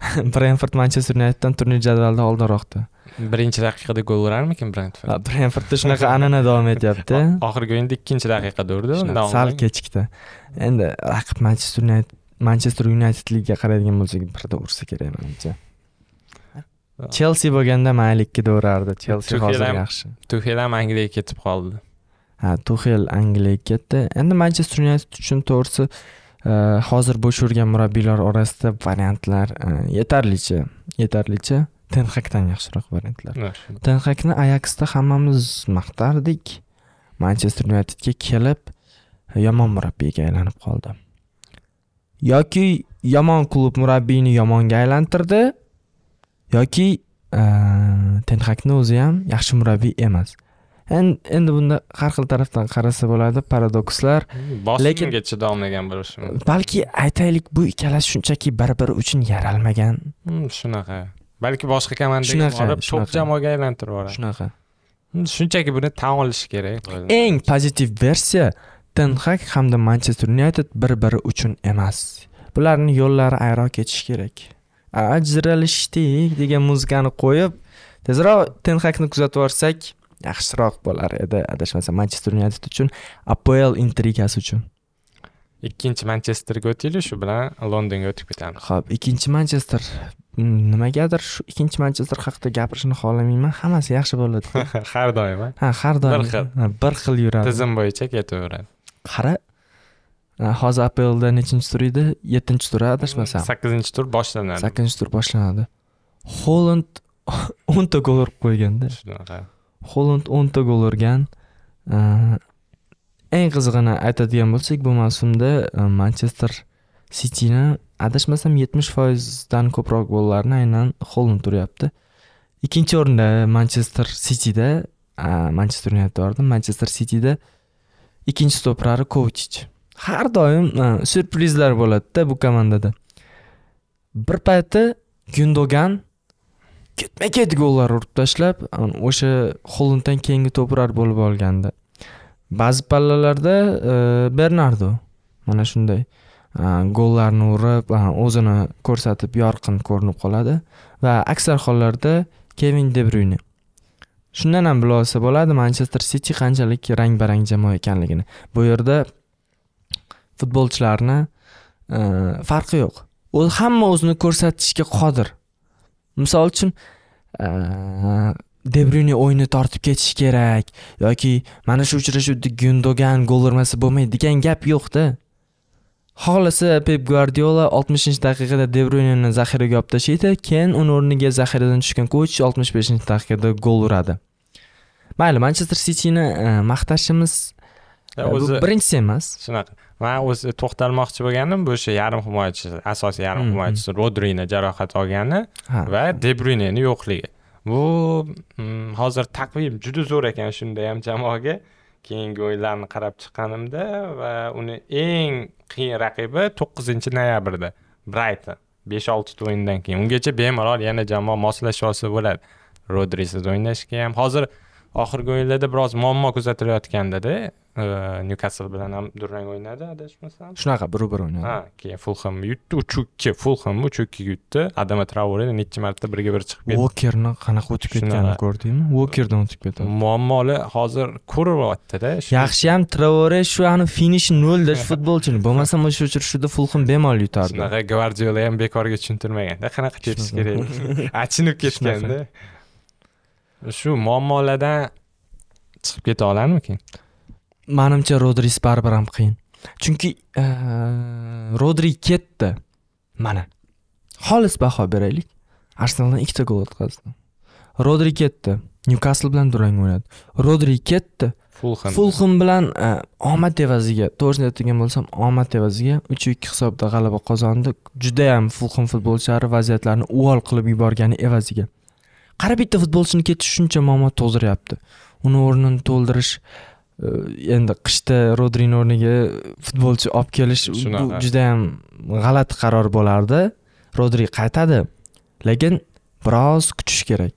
brenford manchester yunayteddan turnir jadvalida oldinroqda. Birinchi daqiqada gol urarmikin brentford? Brenfordda shunaqa an'ana davom etyapti. Oxirgi o'yinda ikkinchi daqiqada urdi undan sal kechikdi. Endi raqib manchester yunayted manchester yunaytedligiga qaraydigan bo'lsak birda ursa kerak manimcha chelsi bo'lganda mayli ikkida urardi chelsi hozir yaxshi. Tuxel ham angliyaga ketib qoldi. Ha tuxel angliyaga ketdi. Endi manchester united uchun to'g'risi hozir bo'sh yurgan murabbiylar orasida variantlar e, yetarlicha yetarlicha tenhakdan yaxshiroq variantlar. Tenhakni ayaksda hammamiz maqtardik. Manchester unitedga kelib yomon murabbiyga aylanib qoldi. Yoki yomon klub murabbiyni yomonga aylantirdi yoki e, tenhakni o'zi ham yaxshi murabbiy emas endi bunda har xil tarafdan qarasa bo'ladi paradokslar. Bostonga chidolmagan bo'lishi mumkin. Balki aytaylik bu ikkalasi shunchaki bir biri uchun yaralmagan. Hmm, shunaqa. Balki boshqa komandaga borib top jamoaga aylantirib yuboradi. Shunaqa. Hmm, shunchaki buni tan olish kerak eng pozitiv versiya tenhak hamda manchester united bir biri uchun emas. Bularni yo'llari ayro ketishi kerak. Ajralishdik degan muzikani qo'yib tezroq tenhakni kuzatib yuborsak yaxshiroq bo'lar edi adashmasam manchester united uchun apl intrigasi uchun. Ikkinchi manchesterga o'taylik shu bilan londonga o'tib ketamiz. Ho'p ikkinchi manchester. Mm, nimagadir shu ikkinchi manchester haqida gapirishni xohlamayman hammasi yaxshi bo'ladi. Har doim ha? Har doim. Bir xil. bir xil yuradi. Tizim bo'yicha ketaveradi. Qara. Hozir aplda nechinchi tur edi? Yettinchi tur adashmasam. Sakkizinchi tur boshlanadi. Sakkizinchi tur boshlanadi. Holland o'nta gol urib qo'yganda. Shunaqa holland o'nta gol urgan e, eng qizig'ini aytadigan bo'lsak bu mavsumda e, manchester sitini adashmasam yetmish foizdan ko'proq gollarni aynan holland uryapti. Ikkinchi o'rinda manchester sitida e, manchester united bordi. Manchester sitida ikkinchi stoprari kovchich har doim surprizlar syurprizlar bo'ladida bu komandada. Bir payti gundogan ketma ket gollar urib tashlab o'sha hollanddan keyingi to'prar bo'lib olgandi. Ba'zi pallalarda e, bernardo mana shunday gollarni urib o'zini ko'rsatib yorqin ko'rinib qoladi va aksar hollarda kevin de bruyne. Shundan ham bilib olsa bo'ladi manchester siti qanchalik rang barang jamoa ekanligini. Bu yerda futbolchilarni e, farqi yo'q. U hamma o'zini ko'rsatishga qodir. Misol uchun de bruyne o'yinni tortib ketishi kerak yoki mana shu uchrashuvda gundogan gol urmasa bo'lmaydi degan gap yo'qda. Xohlasa pep guardiola oltmishinchi daqiqada de bruyneni zaxiraga olib tashlaydi keyin uni o'rniga zaxiradan tushgan koch oltmish beshinchi daqiqada gol uradi. Mayli manchester sitini maqtashimiz o'zi birinchisi emas. shunaqa man o'zi to'xtalmoqchi bo'lganim bu o'sha yarim himoyachi asosiy yarim Mhm. himoyachisi rodrini jarohat olgani va de yo'qligi. Bu mm, hozir taqvim juda zo'r ekan shunda ham jamoaga. Keyingi o'yinlarni qarab chiqqanimda va uni eng qiyin raqibi to'qqizinchi noyabrda brayton besh oltita o'yindan keyin. Ungacha bemalol yana jamoa moslashib olsa bo'ladi. Rodrisiz o'ynashga ham. Hozir oxirgi o'yinlarda biroz muammo kuzatilayotgandida nyukasl bilan ham durang o'ynadi adashmasam. Shunaqa bir bir o'ynadi. Ha keyin fulham yutdi uch ikki fulham uch ikkiga yutdi. Adama traore necha marta birga bir chiqib ketdi. Vokerni qanaqa o'tib ketganini ko'rdingmi? Vokerdan o'tib ketadi muammoli hozir ko'rilyaptida shu- yaxshiyam travore shu ani finishi nolda shu futbolchini. Bo'lmasam o'sha uchrashuvda fulham bemalol yutardi. Shunaqa gvardiola ham bekorga tushuntirmaganda qanaqa ketish kerak? Achinib ketganda shu muammolardan chiqib keta olarmikin manimcha rodris baribir ham qiyin. Chunki rodri ketdi. Mana. Xolis baho beraylik. Arsenaldan ikkita gol o'tkazdi. Rodri ketdi. Nyukasl bilan durang o'ynadi. Rodri ketdi. Fulham. Fulham bilan omad evaziga to'g'risini aytadigan bo'lsam omad evaziga uch ikki hisobda g'alaba qozondi. Judayam fulham futbolchilari vaziyatlarni uvol qilib yuborgani evaziga qara bitta futbolchini ketishi shuncha muammo tug'diryapti. Uni o'rnini to'ldirish eh, endi qishda rodrini o'rniga futbolchi olib kelish bu judayam g'alati qaror bo'lardi. Rodri qaytadi lekin biroz kutish kerak.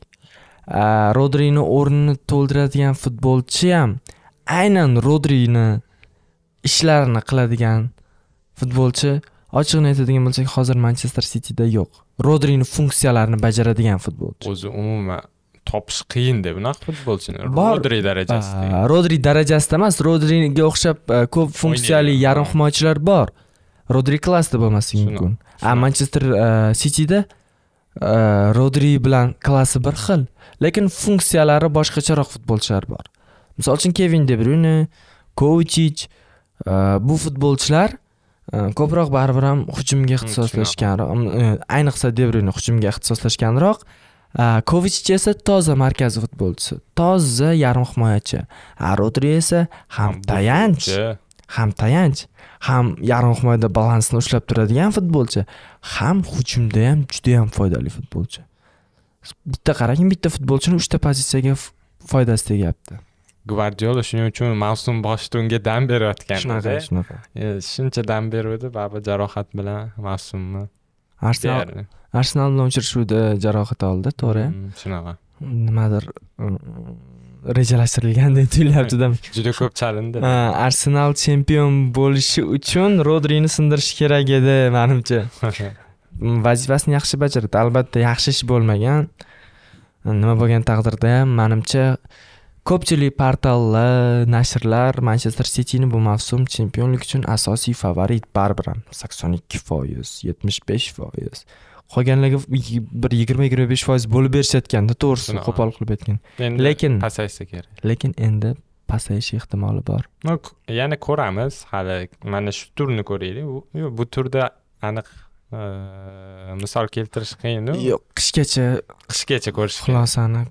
Rodrini o'rnini to'ldiradigan futbolchi ham aynan rodrini ishlarini qiladigan futbolchi ochig'ini aytadigan bo'lsak hozir manchester sitida yo'q rodrini funksiyalarini bajaradigan futbolchi. O'zi umuman topish qiyin-da bunaqa futbolchini. Rodri darajasida. Rodri darajasida emas rodriga o'xshab ah, ko'p funksiyali yarim himoyachilar bor. Rodri klassda bo'lmasligi mumkin. a manchester sitida rodri bilan klassi bir xil lekin funksiyalari boshqacharoq futbolchilar bor. Misol uchun kevin de bruyne kovchich bu futbolchilar e, ko'proq baribir ham hujumga ixtisoslashganroq e, ayniqsa de bruyne hujumga ixtisoslashganroq kovich esa toza markaziy futbolchisi toza yarim himoyachi a rodri esa ham tayanch ham tayanch ham yarim himoyada balansni ushlab turadigan futbolchi ham hujumda ham juda yam foydali futbolchi. Bitta qarang bitta futbolchini uchta pozitsiyaga foydasi tegyapti gvardiola shuning uchun mavsum boshida unga dam berayotgan shunaqa shunaqa. E, shuncha dam beruvdi baribir jarohat bilan mavsumni arsenal arsenal bilan uchrashuvda jarohat oldi to'g'ri. Mm, shunaqa. Nimadir rejalashtirilgandek tuyulyaptida juda ko'p chalindi. Arsenal chempion bo'lishi uchun rodrini sindirish kerak edi manimcha. Vazifasini yaxshi bajardi. Albatta yaxshi ish bo'lmagan. Nima bo'lgan taqdirda ham manimcha ko'pchilik portallar nashrlar manchester sitini bu mavsum chempionlik uchun asosiy favorit. Baribir ham sakson ikki foiz yetmish besh foiz qolganlarga bir yigirma yigirma besh foiz bo'lib berishayotganda to'g'risi qo'pol qilib aytgan lekin pasaysa kerak. Lekin endi pasayish ehtimoli bor. Yana ko'ramiz hali mana shu turni ko'raylik. Bu turda aniq e, misol keltirish qiyinu. Yo'q qishgacha qishgacha ko'rish xulosani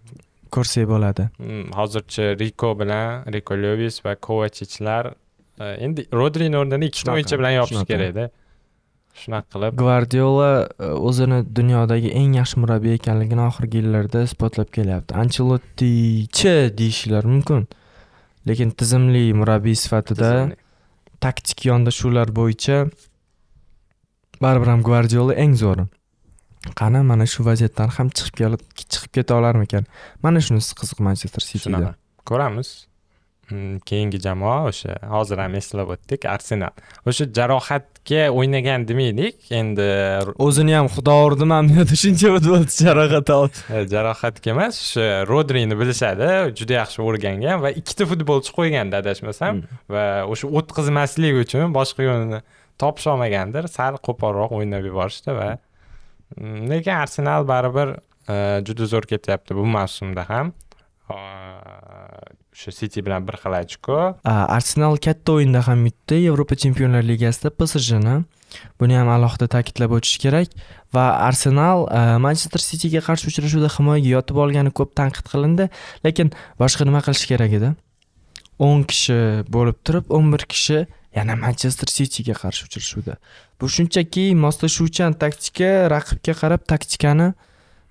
ko'rsak bo'ladi. Hmm, hozircha riko bilan riko lyovis va kovachichlar e, endi rodrini o'rnini ikkita o'yinchi bilan yopish kerakda shunaqa qilib. Gvardiola e, o'zini dunyodagi eng yaxshi murabbiy ekanligini oxirgi yillarda isbotlab kelyapti. Anchelottichi deyishinglar mumkin. Lekin tizimli murabbiy sifatida taktik yondashuvlar bo'yicha baribir ham gvardiola eng zo'ri qani mana shu vaziyatdan ham chiqib chiqib keta olarmikan? Mana shunisi qiziq manchester sitida ko'ramiz. Hmm, keyingi jamoa o'sha hozir ham eslab o'tdik arsenal. O'sha jarohatga o'ynagan demaylik endi o'zini ham xudo urdi mamnuniyat shuncha futbolchi jarohat oldi. Jarohatga emas o'sha rodrini bilishadi juda yaxshi o'rgangan va ikkita futbolchi qo'yganda adashmasam. Hmm. va o'sha o'tkazmaslik uchun boshqa yo'lini topisholmagandir sal qo'polroq o'ynab yuborishdi va lekin arsenal baribir e, juda zo'r ketyapti bu mavsumda ham. O'sha siti bilan bir xil ochko arsenal katta o'yinda ham yutdi yevropa chempionlar ligasida psjni buni ham alohida ta'kidlab o'tish kerak. Va arsenal e, manchester sitiga qarshi uchrashuvda himoyaga yotib olgani ko'p tanqid qilindi. Lekin boshqa nima qilish kerak edi? O'n kishi bo'lib turib o'n bir kishi yana manchester sitiga qarshi uchrashuvda. Bu shunchaki moslashuvchan taktika raqibga qarab taktikani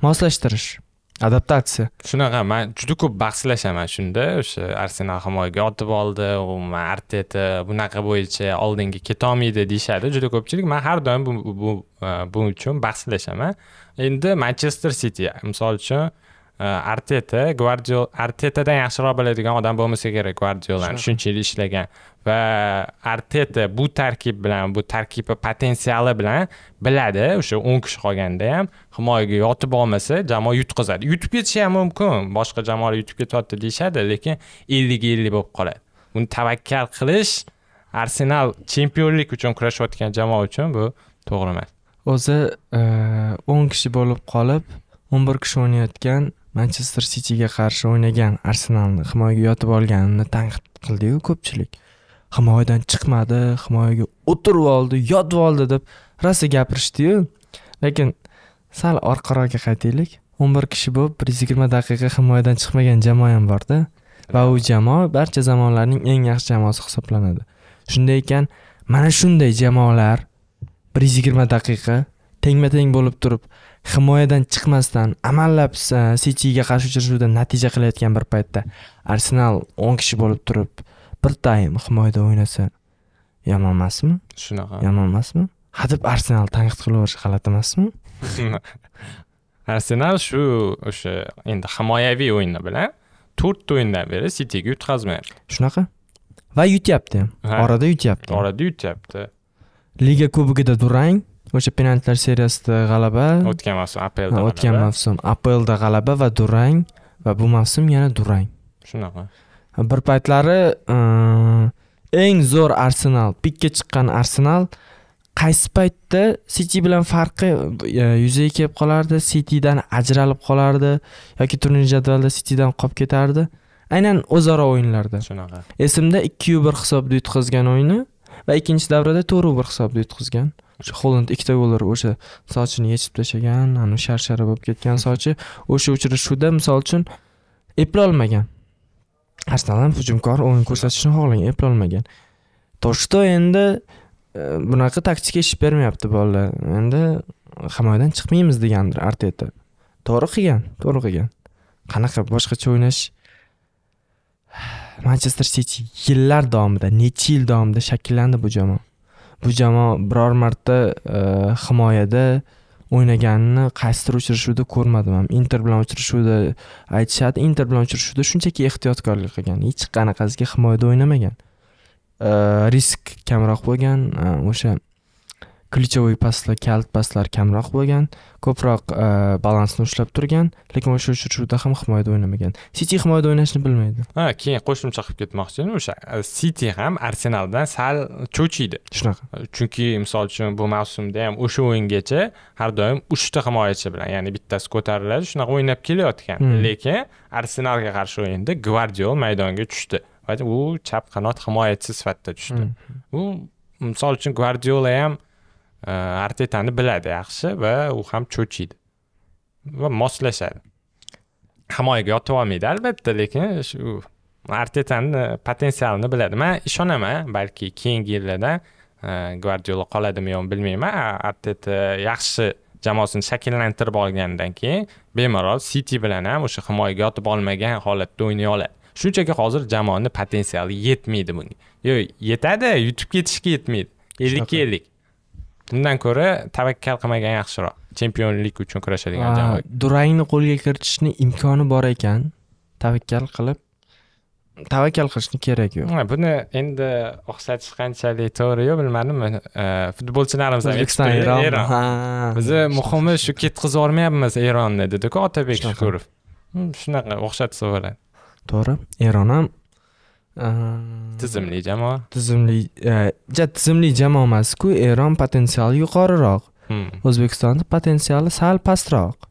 moslashtirish adaptatsiya. Shunaqa man juda ko'p bahslashaman shunda. O'sha arsenal himoyaga otib oldi umuman arteta bunaqa bo'yicha oldinga ketolmaydi deyishadi. Juda ko'pchilik man har doim bu bu bu e, uchun bahslashaman. Endi manchester siti misol uchun arteta gvardiola artetadan yaxshiroq biladigan odam bo'lmasa kerak gvardiolani shuncha yil ishlagan va arteta bu tarkib bilan bu tarkibi potensiali bilan biladi o'sha o'n kishi qolganda ham himoyaga yotib olmasa jamoa yutqazadi yutib ketishi ham mumkin boshqa jamoalar yutib ketyapti deyishadi lekin ellik ellik bo'lib qoladi buni tavakkal qilish arsenal chempionlik uchun kurashayotgan jamoa uchun bu to'g'ri emas o'zi o'n kishi bo'lib qolib o'n bir kishi o'ynayotgan manchester sitiga qarshi o'ynagan arsenalni himoyaga yotib olganini tanqid qildiku ko'pchilik. Himoyadan chiqmadi himoyaga o'tirib oldi yotib oldi deb rosa gapirishdiyu. Lekin sal orqaroqqa qaytaylik. O'n bir kishi bo'lib bir yuz yigirma daqiqa himoyadan chiqmagan jamoa ham borda. Va u jamoa barcha zamonlarning eng yaxshi jamoasi hisoblanadi. Shunday ekan mana shunday jamoalar bir yuz yigirma daqiqa tengma teng bo'lib turib himoyadan chiqmasdan amallab sitiga qarshi uchrashuvda natija qilayotgan bir paytda arsenal o'n kishi bo'lib turib bir taym himoyada o'ynasa yomon emasmi? Shunaqa. Yomon emasmi? Hadeb arsenal tanqid qilaverish g'alati emasmi? Arsenal shu o'sha endi himoyaviy o'yini bilan to'rtta o'yindan beri sitiga yutqazmayapti. Shunaqa. Va yutyapti. Ham orada yutyapti. Orada yutyapti. Liga kubogida durang o'sha penaltilar seriyasida g'alaba. O'tgan mavsum aplda o'tgan mavsum aplda g'alaba va durang. Va bu mavsum yana durang. Shunaqa. Bir paytlari eng zo'r arsenal pikka chiqqan arsenal qaysi paytda siti bilan farqi yuzaga kelib qolardi sitidan ajralib qolardi yoki turnir jadvalida sitidan qolib ketardi? Aynan o'zaro o'yinlarda. Shunaqa. Esimda ikkiyu bir hisobda yutqazgan o'yini va ikkinchi davrada to'rt bir hisobda yutqazgan o'sha holand ikkita gol o'sha sochini yechib tashlagan anavi sharshara bo'lib ketgan sochi o'sha uchrashuvda misol uchun eplolmagan arsenal ham hujumkor o'yin ko'rsatishni xohlagan eplolmagan то что endi e, bunaqa taktika ish bermayapti bolalar. Endi himoyadan chiqmaymiz degandir arteta. To'g'ri qilgan to'g'ri qilgan. Qanaqa boshqacha o'ynash? Manchester siti yillar davomida necha yil davomida shakllandi bu jamoa. Bu jamoa biror marta e, himoyada o'ynaganini qaysidir uchrashuvda ko'rmadim ham. Inter bilan uchrashuvda aytishadi inter bilan uchrashuvda shunchaki ehtiyotkorlik qilgan hech qanaqasiga himoyada o'ynamagan. E, risk kamroq bo'lgan e, o'sha ключевой paslar kalt paslar kamroq bo'lgan ko'proq e, balansni ushlab turgan lekin o'sha uchrashuvda ham himoyada o'ynamagan. Siti himoyada o'ynashni bilmaydi. Ha keyin qo'shimcha qilib ketmoqchi edim o'sha siti ham arsenaldan sal cho'chiydi. Shunaqa. Chunki misol uchun bu mavsumda ham o'sha o'yingacha har doim uchta himoyachi bilan ya'ni bittasi ko'tariladi shunaqa o'ynab kelayotgan. Hmm. lekin arsenalga qarshi o'yinda gvardiol maydonga tushdi va u chap qanot himoyachisi sifatida tushdi. Hmm. u misol uchun gvardiola ham e, artetani biladi yaxshi va u ham cho'chiydi va moslashadi himoyaga yotib olmaydi albatta lekin shu artetani potensialini biladi man ishonaman balki keyingi yillarda gvardiola qoladimi yo'qmi bilmayman arteta yaxshi jamoasini shakllantirib olgandan keyin bemalol siti bilan ham o'sha himoyaga yotib olmagan holatda o'ynay oladi shunchaki hozir jamoani potensiali yetmaydi bunga yo'q yetadi yutib ketishga yetmaydi ellikka Shunaqa. ellik bundan ko'ra tavakkal qilmagan yaxshiroq. Chempionlik uchun kurashadigan jamoa durangni qo'lga kiritishni imkoni bor ekan. Tavakkal qilib tavakkal qilishni keragi yo'q. Buni endi o'xshatish qanchalik to'g'ri yo bilmadim E, futbolchilarimiz o'zbekiston eron. Bizni muhimi shu ketqizib yubormayapmiz eronni dediku otabek shukurov. Hmm, shunaqa o'xshatsa bo'ladi. To'g'ri eron ham a, tizimli jamoa. Tizimli e, ja tizimli jamoa emasku eron potensiali yuqoriroq. Hmm, o'zbekistonni potensiali sal pastroq.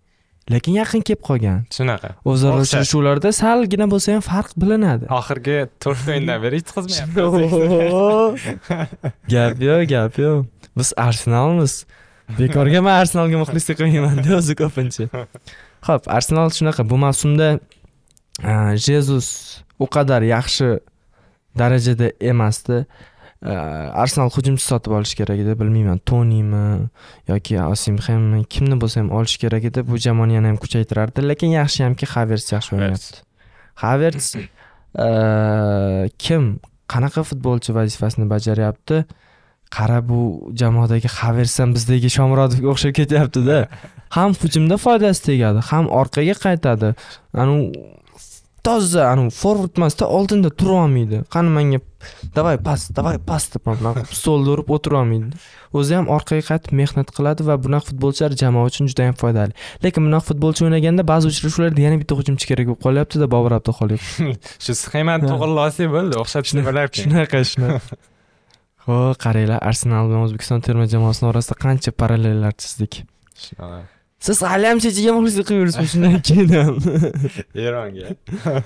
Lekin yaqin kelib qolgan. Shunaqa. O'zaro uchrashuvlarda salgina bo'lsa ham farq bilinadi. Oxirgi to'rtta o'yindan beri yutqazmayapmiz gap yo'q gap yo'q. Biz arsenalmiz. Bekorga man arsenalga muxlislik qilmaymanda o'zi ko'pincha. Ho'p arsenal shunaqa bu mavsumda a, jezus u qadar yaxshi darajada emasdi. Arsenal hujumchi sotib olish kerak edi bilmayman tonimi yoki osimhenmi kimni bo'lsa ham olish kerak edi bu jamoani yana ham kuchaytirardi lekin yaxshi hamki havers yaxshi o'ynayapti havers kim qanaqa futbolchi vazifasini bajaryapti? Qara bu jamoadagi havers ham bizdagi shomurodovga o'xshab ketyaptida. Ham hujumda foydasi tegadi ham orqaga qaytadi. Anu toza anu forvard emasda oldinda turolmaydi qani manga давай pas давай pas deb stolda urib o'tirolmaydi. O'zi ham orqaga qaytib mehnat qiladi va bunaqa futbolchilar jamoa uchun juda yam foydali. Lekin bunaqa futbolchi o'ynaganda ba'zi uchrashuvlarda yana bitta hujumchi kerak bo'lib qolyaptida bobur abduxoliqov shu sxemani Ha. to'g'irlasak bo'ldi o'xshatishni bilarkan shunaqa shunaqa ho'p qaranglar arsenal bilan o'zbekiston terma jamoasini orasida qancha parallellar chizdik. Shunaqa. Siz chetiga muxlislik qilib yuribsiz shundan keyin ham? Eronga.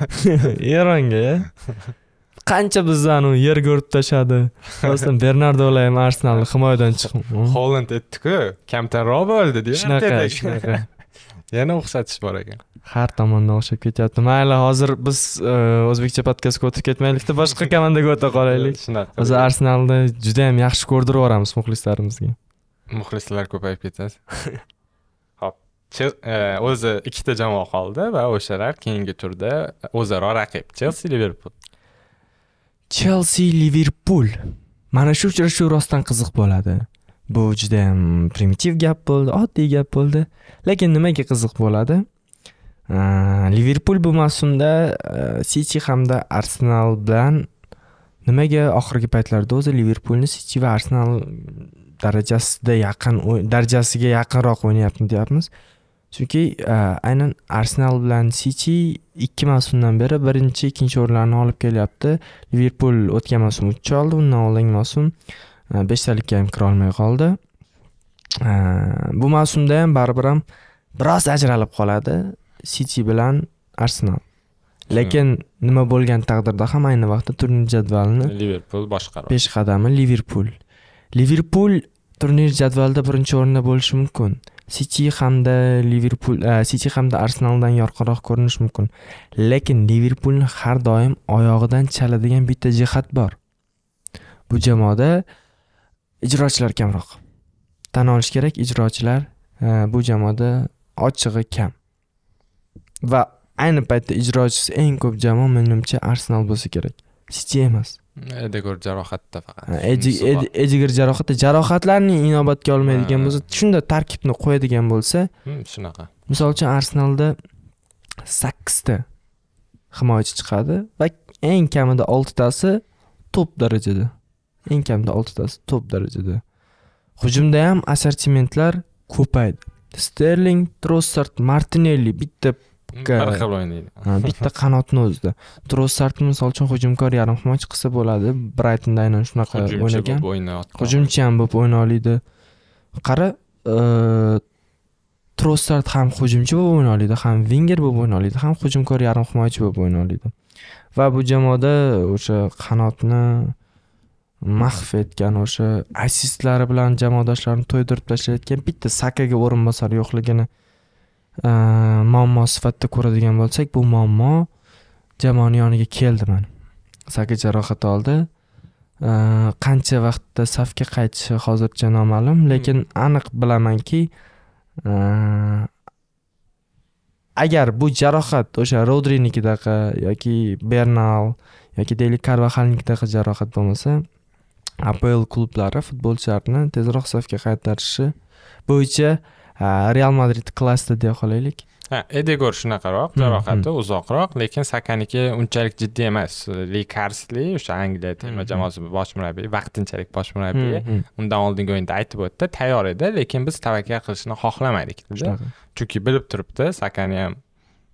Eronga qancha bizni yerga urib tashladi? Rostdan bernardolar ham arsenalni himoyadan chiqib holland aytdiku kamtarroq bo'ldi deyapti shunaqa shunaqa. Yana o'xshatish bor ekan. Har tomondan o'xshab ketyapti. Mayli hozir biz e, o'zbekcha podkastga o'tib ketmaylikda boshqa komandaga o'ta qolaylik. Shunaqa. Hozir arsenalni juda yam yaxshi ko'rdirib yuboramiz muxlislarimizga. Muxlislar ko'payib ketadi E, o'zi ikkita jamoa qoldi va o'shalar keyingi turda o'zaro raqib chelsi liverpul chelsi liverpul mana shu uchrashuv rostdan qiziq bo'ladi. Bu judayam primitiv gap bo'ldi oddiy gap bo'ldi. Lekin nimaga qiziq bo'ladi? E, liverpul bu mavsumda e, siti hamda arsenal bilan nimaga oxirgi paytlarda o'zi liverpulni siti va arsenal darajasida yaqin darajasiga yaqinroq o'ynayapti deyapmiz? Chunki aa, aynan arsenal bilan siti ikki mavsumdan beri birinchi ikkinchi o'rinlarni olib kelyapti. Liverpul o'tgan mavsum uch oldi undan oldingi mavsum e, beshtalikka ham kira olmay qoldi. E, bu mavsumda ham baribir ham biroz ajralib qoladi siti bilan arsenal. Lekin nima bo'lgan taqdirda ham ayni vaqtda turnir jadvalini liverpul boshqaryapti peshqadami liverpul liverpul turnir jadvalida birinchi o'rinda bo'lishi mumkin siti hamda liverpul siti e, hamda arsenaldan yorqinroq ko'rinishi mumkin. Lekin liverpulni har doim oyog'idan chaladigan bitta jihat bor. Bu jamoada ijrochilar kamroq. Tan olish kerak ijrochilar e, bu jamoada ochig'i kam. Va ayni paytda ijrochisi eng ko'p jamoa menimcha arsenal bo'lsa kerak. Siti emas. Edegor jarohatda faqat. Edi- Shunisi bor. Edi- ediger jarohati jarohatlarni inobatga olmaydigan bo'lsa shunda tarkibni qo'yadigan bo'lsa Hmm, shunaqa. misol uchun arsenalda sakkizta himoyachi chiqadi va eng kamida oltitasi top darajada. Eng kamida oltitasi top darajada. Hujumda ham assortimentlar ko'paydi. Sterling trossard martinelli bitta Xil o'ynaydi bitta qanotni o'zida. Trossardni misol uchun hujumkor yarim himoyachi qilsa bo'ladi. Braytonda aynan shunaqa o'ynagan. hujumchi ham bo'lib o'yna oladi qara trossard ham hujumchi bo'lib o'yna oladi ham vinger bo'lib o'yna oladi ham hujumkor yarim himoyachi bo'lib o'yna oladi va bu jamoada o'sha qanotni mahv etgan o'sha assistlari bilan jamoadoshlarini to'ydirib tashlayotgan bitta sakaga o'rinbosar yo'qligini e, muammo sifatida ko'radigan bo'lsak bu muammo jamoani yoniga keldi mana saka jarohat oldi. E, qancha vaqtda safga qaytishi hozircha noma'lum lekin aniq bilamanki e, agar bu jarohat o'sha rodrinikidaqa yoki bernal yoki deylik karvaxalnikidaqa jarohat bo'lmasa apl klublari futbolchilarni tezroq safga qaytarishi bo'yicha real madrid klassda deya qolaylik. Ha edegor shunaqaroq Hmm, jarohati uzoqroq lekin sakaniki unchalik jiddiy emas. Li karsli o'sha angliya terma Hmm, jamoasi bosh murabbiyi vaqtinchalik bosh murabbiyi Hmm, hmm, undan oldingi o'yinda aytib o'tdi tayyor edi lekin biz tavakkal qilishni xohlamadik dedi. Chunki bilib turibdi sakani ham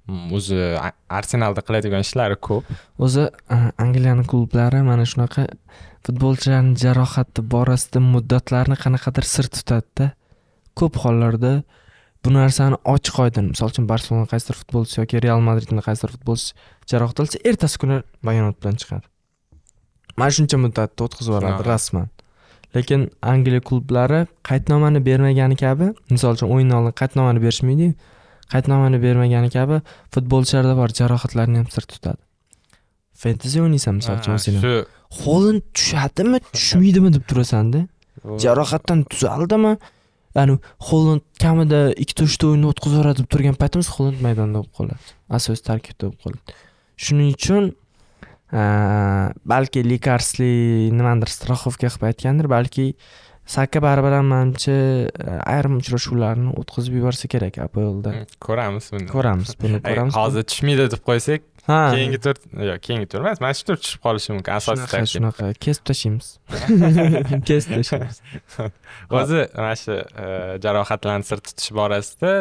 mm, o'zi arsenalda qiladigan ishlari ko'p. O'zi angliyani klublari mana shunaqa futbolchilarni jarohati borasida muddatlarni qanaqadir sir tutadida ko'p hollarda bu narsani ochiq oydin misol uchun barselona qaysidir futbolchisi yoki real madridni qaysidir futbolchisi jarohat olsa ertasi kuni bayonot bilan chiqadi mana shuncha muddatda o'tkazib yuboradi rasman. Lekin angliya klublari qaydnomani bermagani kabi misol uchun o'yindan oldin qaydnomani berishmaydiyu qaydnomani bermagani kabi futbolchilarda bor jarohatlarni ham sir tutadi. Fentezi o'ynaysan misol uchun shu holand tushadimi tushmaydimi deb turasanda. Jarohatdan tuzaldimi ya'ni holand kamida ikkita uchta o'yinni o'tkazib yuboradi deb turgan paytimiz holand maydonda bo'lib qoladi. Asosiy tarkibda bo'lib qoladi. Shuning uchun balki likarsli nimanidir страховка qilib aytgandir balki saka baribir ham manimcha ayrim uchrashuvlarni o'tkazib yuborsa kerak aplda ko'ramiz buni. Ko'ramiz buni ko'ramiz. hozir tushmaydi deb qo'ysak ha. Keyingi tur yo'q keyingi tur emas mana shu tur tushib qolishi mumkin asosiy shunaqa tarkib. shunaqa. Kesib tashlaymiz kesib tashlaymiz o'zi mana shu e, jarohatlarni sir tutish borasida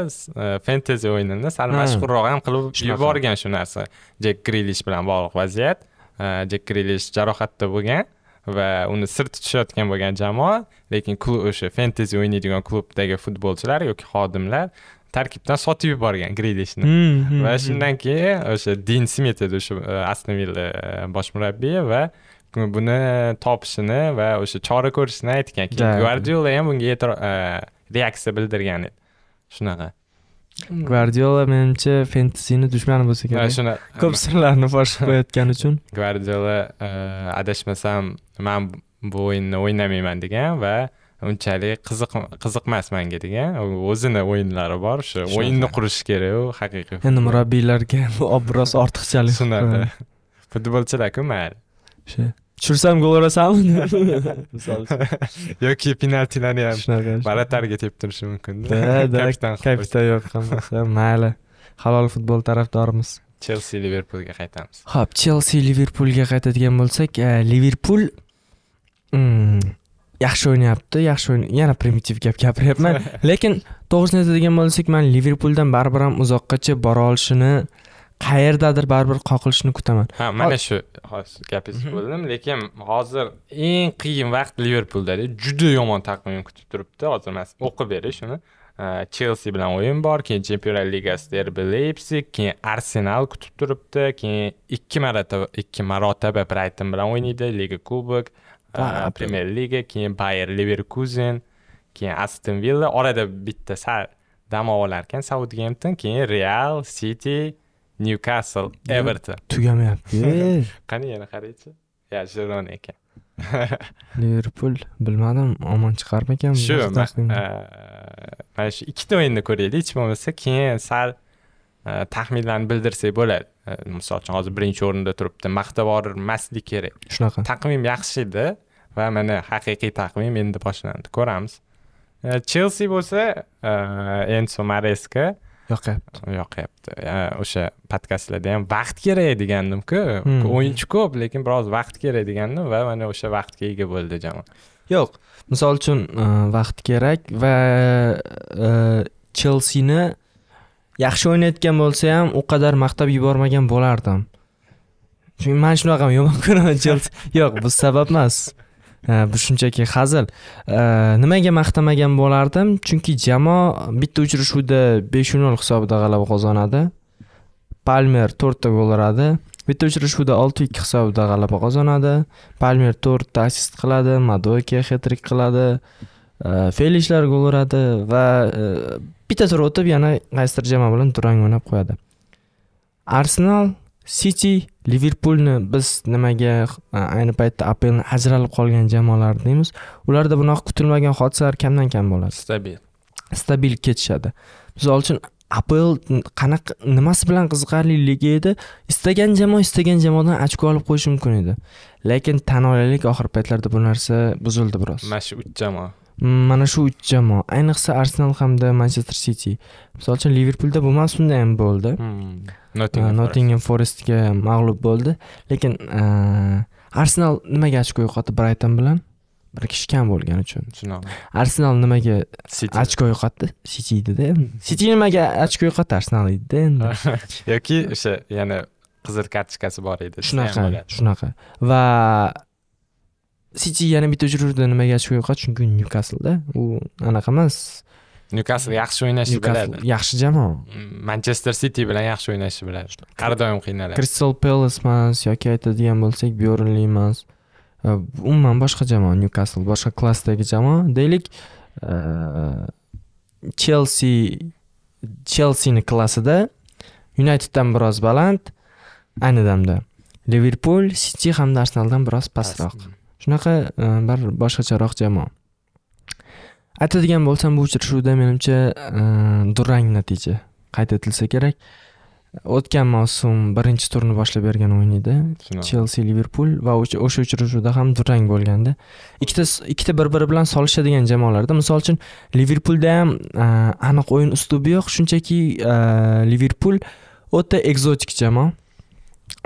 fentezi o'yinini sal mashhurroq ham qilib yuborgan shu narsa. Jek grilish bilan bog'liq vaziyat. E, jek grilish jarohatda bo'lgan va uni sir tutishayotgan bo'lgan jamoa lekin klub o'sha fentezi o'ynaydigan klubdagi futbolchilar yoki xodimlar tarkibdan sotib yuborgan grilishni Hmm, hmm, va hmm. shundan keyin o'sha din smit edi o'sha e, aston villa e, bosh murabbiyi va buni topishini va o'sha chora ko'rishini aytgan. Keyin gvardiola ham bunga e, reaksiya bildirgan edi. Shunaqa. Gvardiola menimcha fentezini dushmani bo'lsa Va kerak. shuna ko'p sirlarni fosh qo'yayotgani uchun. Gvardiola e, adashmasam man bu o'yinni o'ynamayman degan va unchalik qiziq qiziqmas manga degan. O'zini o'yinlari bor o'sha o'yinni qurish kerak u haqiqiy endi murabbiylarga bu biroz ortiqchalik. Shunaqa. Futbolchilarku mayli o'sha tushirsam gol urasanmi misol uchun. Yoki penaltilarni ham shunaqa Baratarga teptirishi mumkin. Da, da, kapitan kapitan yo'q hammasi mayli. Halol futbol tarafdorimiz. Chelsi liverpulga qaytamiz. Ho'p chelsi liverpulga qaytadigan bo'lsak e, liverpul mm, yaxshi o'ynayapti yaxshi yana primitiv gap gapiryapman. Lekin to'g'risini aytadigan bo'lsak man liverpuldan baribir ham uzoqqacha bora olishini qayerdadir baribir qoqilishini kutaman. Ha mana shu hozir gapingizni Mhm. bo'ldim lekin hozir eng qiyin vaqt liverpuldada juda yomon taqvim kutib turibdi. Hozir mas o'qib berish uni chelsi bilan o'yin bor keyin chempionlar ligasi derbi leypsig keyin arsenal kutib turibdi keyin ikki marotaba ikki marotaba brayton bilan o'ynaydi liga kubok Va- premyer liga keyin bayer leverkuzen keyin aston villa. Orada bitta sal dam olarkan sautgempton keyin real city newcastle everton. tugamayapti qani yana qaraychi? Ya jirona ekan. Liverpul bilmadim omon chiqarmikan shu mana shu ikkita o'yinni ko'raylik. Hech bo'lmasa keyin sal taxminlarni bildirsak bo'ladi. Misol uchun hozir birinchi o'rinda turibdi. Maqtavor emaslik kerak. Shunaqa. Taqvim yaxshi edi va mana haqiqiy taqvim endi boshlandi. Ko'ramiz. E, chelsi bo'lsa e, enso mareska yoqyapti. Yoqyapti. E, o'sha podkastlarda ham vaqt kerak degandimku. Hmm. o'yinchi ko'p lekin biroz vaqt kerak degandim va mana o'sha vaqtga ega bo'ldi jamoa. Yo'q. Misol uchun vaqt kerak va chelsini yaxshi o'ynayotgan bo'lsa ham u qadar maqtab yubormagan bo'lardim. Chunki man shunaqa yomon ko'raman chelsi yo'q bu sabab emas Э, bu shunchaki hazil. Э, nimaga maqtamagan bo'lardim? Chunki jamoa bitta uchrashuvda besh nol hisobida g'alaba qozonadi. Palmer to'rtta gol uradi. Bitta uchrashuvda olti ikki hisobida g'alaba qozonadi. Palmer to'rtta assist qiladi madoke hetrik qiladi. Э, Felishlar gol uradi va bitta tur o'tib yana qaysidir jamoa bilan durang o'ynab qo'yadi. Arsenal city liverpulni biz nimaga ayni paytda aplni ajralib qolgan jamoalar deymiz. Ularda bunaqa kutilmagan hodisalar kamdan kam bo'ladi. Stabil. Stabil ketishadi. Misol uchun apl qanaqa nimasi bilan qiziqarli liga edi? Istagan jamoa istagan jamoadan ochko olib qo'yishi mumkin edi. Lekin tan olaylik oxirgi paytlarda bu narsa buzildi biroz. Mana shu uch jamoa mana shu uch jamoa. Ayniqsa arsenal hamda manchester city. Misol uchun liverpulda bu mavsumda ham bo'ldi Nottingham Forest. nottingham forestga. Mag'lub bo'ldi. Lekin e, arsenal nimaga ochko yo'qotdi brayton bilan? Bir kishi kam bo'lgani uchun. Shunaqa arsenal nimaga ochko yo'qotdi? Siti edida siti nimaga ochko yo'qotdi? Arsenal edida endi. Yoki o'sha yana qizil kartochkasi bor edi. Shunaqa shunaqa. Va siti yana bitta uchrashuvda nimaga ochko yo'qotdi chunki nyukaslda u anaqa emas. Nyukasl yaxshi o'ynashni biladi. yaxshi jamoa. Manchester city bilan yaxshi o'ynashni biladi. Har doim qiynaladi. Kristal pelas emas yoki aytadigan bo'lsak byornli emas. Umuman boshqa jamoa nyukasl boshqa klassdagi jamoa deylik. Chelsi chelsini klassida uniteddan biroz baland ayni damda liverpul siti hamda arsenaldan biroz pastroq shunaqa e, bir boshqacharoq jamoa. Aytadigan bo'lsam bu uchrashuvda menimcha e, durang natija qayd etilsa kerak. O'tgan mavsum birinchi turni boshlab bergan o'yin edi. Chelsi liverpul va o'sha uchrashuvda ham durang bo'lganda ikkita ikkita bir biri bilan solishadigan jamoalarda misol uchun liverpulda ham e, aniq o'yin uslubi yo'q. Shunchaki liverpul o'ta ekzotik jamoa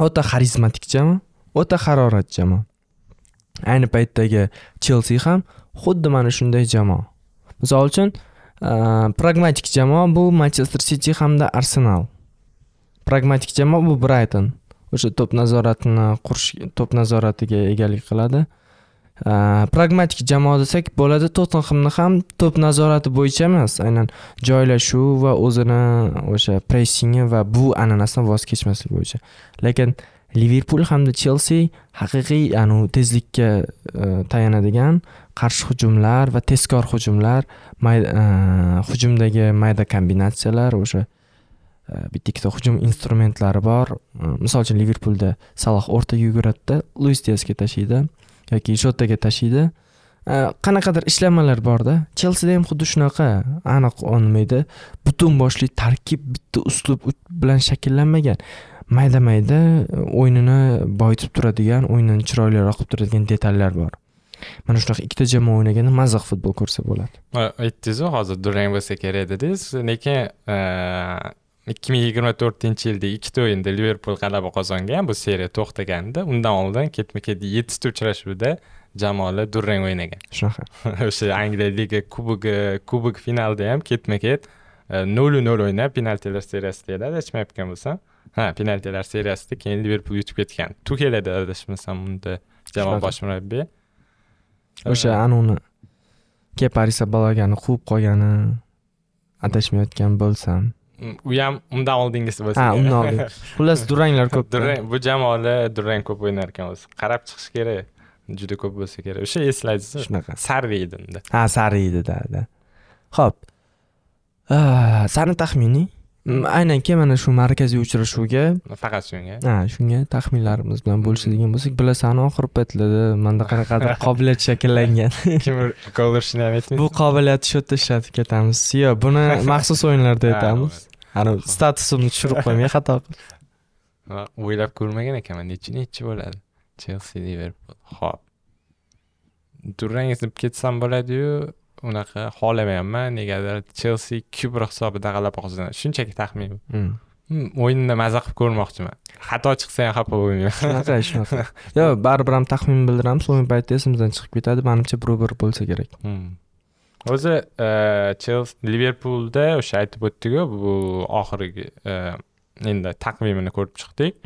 o'ta xarizmatik jamoa o'ta harorat jamoa ayni paytdagi chelsi ham xuddi mana shunday jamoa. Misol uchun e, pragmatik jamoa bu manchester city hamda arsenal. Pragmatik jamoa bu brayton o'sha to'p nazoratini qurish to'p nazoratiga egalik qiladi. E, pragmatik jamoa desak bo'ladi tottenhamni ham to'p nazorati bo'yicha emas aynan joylashuv va o'zini o'sha pressingi va bu an'anasidan voz kechmaslik bo'yicha. Lekin liverpul hamda chelsi haqiqiy anu tezlikka e, tayanadigan qarshi hujumlar va tezkor hujumlar e, hujumdagi mayda kombinatsiyalar o'sha e, bitta ikkita hujum instrumentlari bor. Misol uchun liverpulda saloh o'rtaga yuguradida luis diasga tashiydi yoki shotaga tashiydi. Qanaqadir ishlanmalar borda. Chelsida ham xuddi shunaqa aniq olmaydi butun boshli tarkib bitta uslub bilan shakllanmagan. Mayda mayda o'yinini boyitib turadigan o'yinini chiroyliroq qilib turadigan detallar bor. Mana shunaqa ikkita jamoa o'ynaganda mazax futbol ko'rsa bo'ladi. Aytdingizu hozir durang bo'lsa kerak dedingiz. Lekin ikki ming yigirma to'rtinchi yilda ikkita o'yinda liverpul g'alaba qozongan bu seriya to'xtaganda undan oldin ketma ket yettita uchrashuvda jamoalar durang o'ynagan. Shunaqa. O'sha angliya liga kubogi kubok finalda ham ketma ket nolu nol o'ynab penaltilar seriyasi deyiladi adashmayotgan bo'lsam ha penaltilar seriyasida keyin liverpul yutib ketgan. Tuxel edi adashmasam unda jamoa bosh murabbiyi o'sha anuni keparisa balagani quvib qolgani adashmayotgan bo'lsam. Mm, u ham undan oldingisi bo'lsa ha undan oldin xullas duranglar ko'p. Durang bu jamoalar durang ko'p o'ynar ekan o'zi. Qarab chiqish kerak juda ko'p bo'lsa kerak. O'sha eslaysiz shunaqa. Sarri edi unda. Ha sari edi da da. Ho'p Ah, sani taxmining? Mm, aynan keyin mana shu markaziy uchrashuvga? Faqat shunga. Ha shunga taxminlarimiz bilan bo'lishadigan bo'lsak bilasan oxirgi paytlarda manda qanaqadir qobiliyat shakllangan. Kim gol urishini ham aytmaysiz bu qobiliyatni shu yerda ishlatib ketamiz. Yo'q buni maxsus o'yinlarda aytamiz. ani statusimni tushirib qo'ymay xato qilib o'ylab ko'rmagan ekanman nechi nechi bo'ladi? Chelsi liverpul ho'p. Durang deb ketsam bo'ladiyu unaqa xohlamayapman. Negadir chelsi kubra hisobida g'alaba qozonadi shunchaki taxmin Mm. Hmm, o'yinni maza qilib ko'rmoqchiman. Xato chiqsa ham xafa bo'lmayman. Shunaqa shunaqa. Yo'q baribir ham taxmin bildiramiz o'yin payti esimizdan chiqib ketadi. Manimcha bir bir bo'lsa kerak. Hmm. o'zi chelsi liverpulda o'sha aytib o'tdikku bu oxirgi e, endi taqvimini ko'rib chiqdik.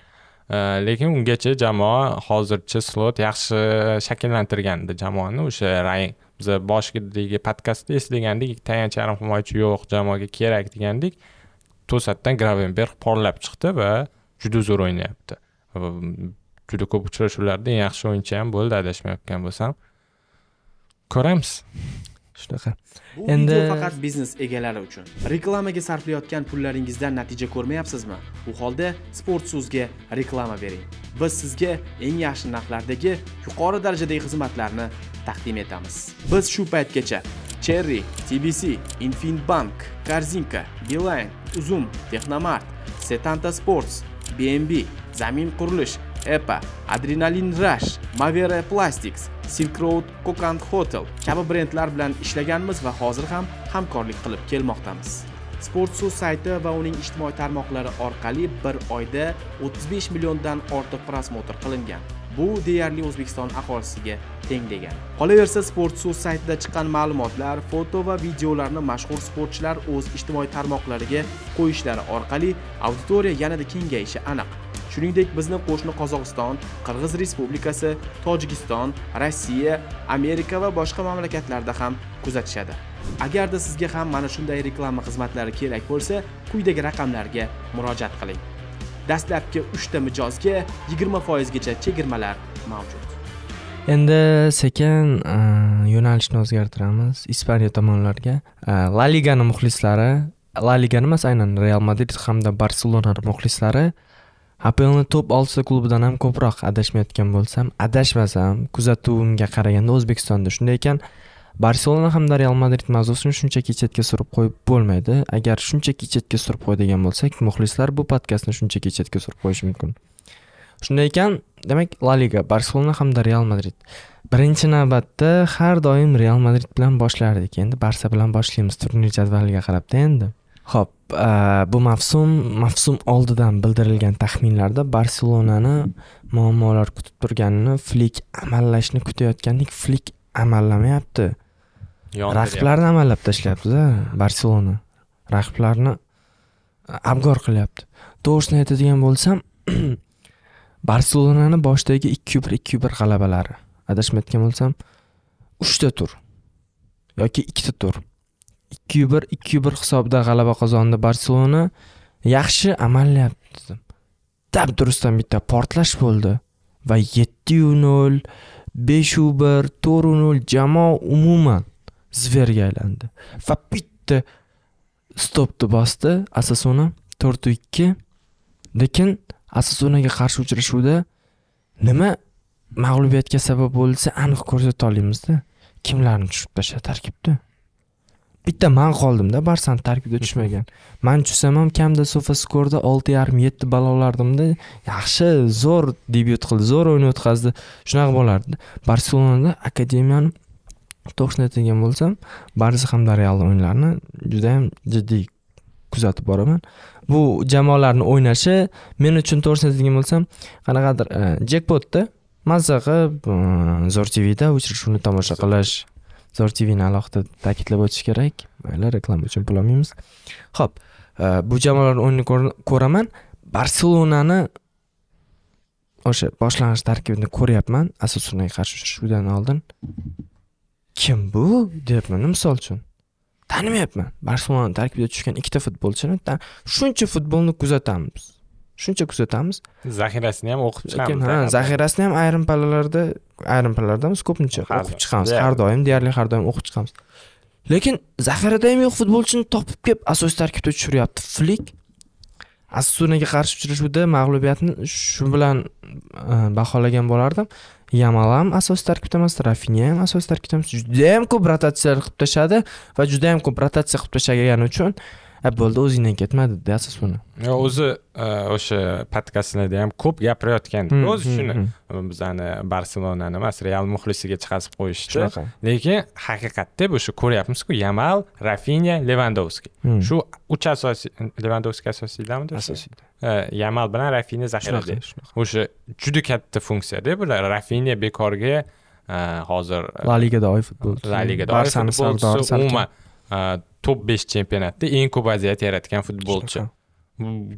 E, lekin ungacha jamoa hozircha slot yaxshi shakllantirgandi jamoani. O'sha rang biza boshidagi podkastda eslagandik tayanch yarim himoyachi yo'q jamoaga kerak degandik. To'satdan gravenberg porlab chiqdi va juda zo'r o'ynayapti. Juda ko'p uchrashuvlarda eng yaxshi o'yinchi ham bo'ldi adashmayotgan bo'lsam. Ko'ramiz. Shunaqa. Bu Endi- video faqat biznes egalari uchun. Reklamaga sarflayotgan pullaringizdan natija ko'rmayapsizmi? U holda Sport So'zga reklama bering. Biz sizga eng yaxshi narxlardagi yuqori darajadagi xizmatlarni taqdim etamiz. Biz shu paytgacha Cherry, TBC, Infinbank, Korzinka, Beeline, Uzum, Texnomart, Setanta Sports, BNB, Zamin qurilish, EPA, Adrenaline Rush, Mavera Plastics, Silk Road Kokand Hotel kabi brendlar bilan ishlaganmiz va hozir ham hamkorlik qilib kelmoqdamiz. Sport Sportsu sayti va uning ijtimoiy tarmoqlari orqali bir oyda 35 milliondan ortiq prosmotr qilingan. Bu deyarli O'zbekiston aholisiga teng degani. Qolaversa Sport Sportsu saytida chiqqan ma'lumotlar, foto va videolarni mashhur sportchilar o'z ijtimoiy tarmoqlariga qo'yishlari orqali auditoriya yanada kengayishi aniq. Shuningdek, bizni qo'shni Qozog'iston, Qirg'iz Respublikasi, Tojikiston, Rossiya, Amerika va boshqa mamlakatlarda ham kuzatishadi. Agarda sizga ham mana shunday reklama xizmatlari kerak bo'lsa, quyidagi raqamlarga murojaat qiling. Dastlabki 3 ta mijozga 20% gacha chegirmalar mavjud. endi sekin e, yo'nalishni o'zgartiramiz ispaniya tomonlarga e, la ligani muxlislari la ligani emas aynan real madrid hamda barselonani muxlislari aplni top oltita klubidan ham ko'proq adashmayotgan bo'lsam adashmasam kuzatuvimga qaraganda o'zbekistonda shunday ekan. Barselona hamda real madrid mavzusini shunchaki chetga surib qo'yib bo'lmaydi. Agar shunchaki chetga surib qo'yadigan bo'lsak muxlislar bu podkastni shunchaki chetga surib qo'yishi mumkin. Shunday ekan demak la liga barselona hamda real madrid. Birinchi navbatda har doim real madrid bilan boshlardik. Endi barsa bilan boshlaymiz turnir jadvaliga qarabda endi. Ho'p bu mavsum mavsum oldidan bildirilgan taxminlarda barselonani muammolar kutib turganini flik amallashni kutayotgandek flik amallamayapti raqiblarni amallab tashlayaptiza barselona. Raqiblarni abgor qilyapti. To'g'risini aytadigan bo'lsam barselonani boshdagi ikki bir ikki bir g'alabalari adashmayotgan bo'lsam uchta tur yoki ikkita tur ikki bir ikki bir hisobida g'alaba qozondi barselona. Yaxshi amallayapti dabdurustdan bitta portlash bo'ldi va yettiyu nol beshu bir to'rtu nol jamoa umuman zverga aylandi va bitta stopni bosdi asasuna to'rtu ikki lekin asasunaga qarshi uchrashuvda nima mag'lubiyatga sabab bo'lsa aniq ko'rsata olamizda kimlarni tushib tashladi tarkibda? Bitta man qoldimda barsani tarkibda tushmagan. Man tushsam ham kamda sofa skorda olti yarim yetti ball olardimda yaxshi zo'r debyut qildi zo'r o'yin o'tkazdi. Shunaqa bo'lardi. Barselonada akademiyani to'g'risini aytadigan bo'lsam barsa hamda real o'yinlarini judayam jiddiy kuzatib boraman. Bu jamoalarni o'ynashi men uchun to'g'risini aytadigan bo'lsam qanaqadir e, jekpotda mazza qilib e, zo'r tvda uchrashuvni tomosha qilish. Zo'r tvni alohida ta'kidlab o'tish kerak. Mayli reklama uchun pul olmaymiz. Ho'p e, bu jamoalarni o'yinini ko'raman. Barselonani o'sha boshlang'ich tarkibini ko'ryapman. Asasunaga qarshi uchrashuvdan oldin. Kim bu? Deyapman misol uchun. Tanimayapman. Barselona tarkibiga tushgan ikkita futbolchini shuncha futbolni kuzatamiz. Shuncha kuzatamiz. Zaxirasini ham o'qib chiqamiz ha zaxirasini ham ayrim pallalarda ayrim pallalarda emas ko'pincha o'qib chiqamiz. har doim deyarli har doim o'qib chiqamiz. Lekin zaxirada ham yo'q futbolchini topib kelib asosiy tarkibda tushiryapti flik assunaga qarshi uchrashuvda mag'lubiyatni shu bilan e, baholagan bo'lardim. Yamal ham asosiy tarkibda emas rafinya ham asosiy tarkibda emas. Judayam ko'p rotatsiyalar qilib tashladi va judayam ko'p rotatsiya qilib tashlagani uchun "A, bo'ldi o'zingdan ketma dedi asasuna Yo, o'zi e, o'sha podkastlarda ham ko'p gapirayotgandi Hmm, o'zi shuni bizani barselonani emas real muxlisiga chiqazib qo'yishdi. Shunaqa. Lekin haqiqatda shu ko'ryapmizku yamal rafinya levandovski Hmm. shu uch asosiy levandovski asosiydamidi o'sha? asosiyda. Ha, yamal bilan rafinya zaxirada o'sha juda katta funksiyada bular rafinya bekorga e, hozir e, La Ligada oy futbolchisi. La Ligada Barsani futbolchisi umuman e, top 5 chempionatda eng ko'p vaziyat yaratgan futbolchi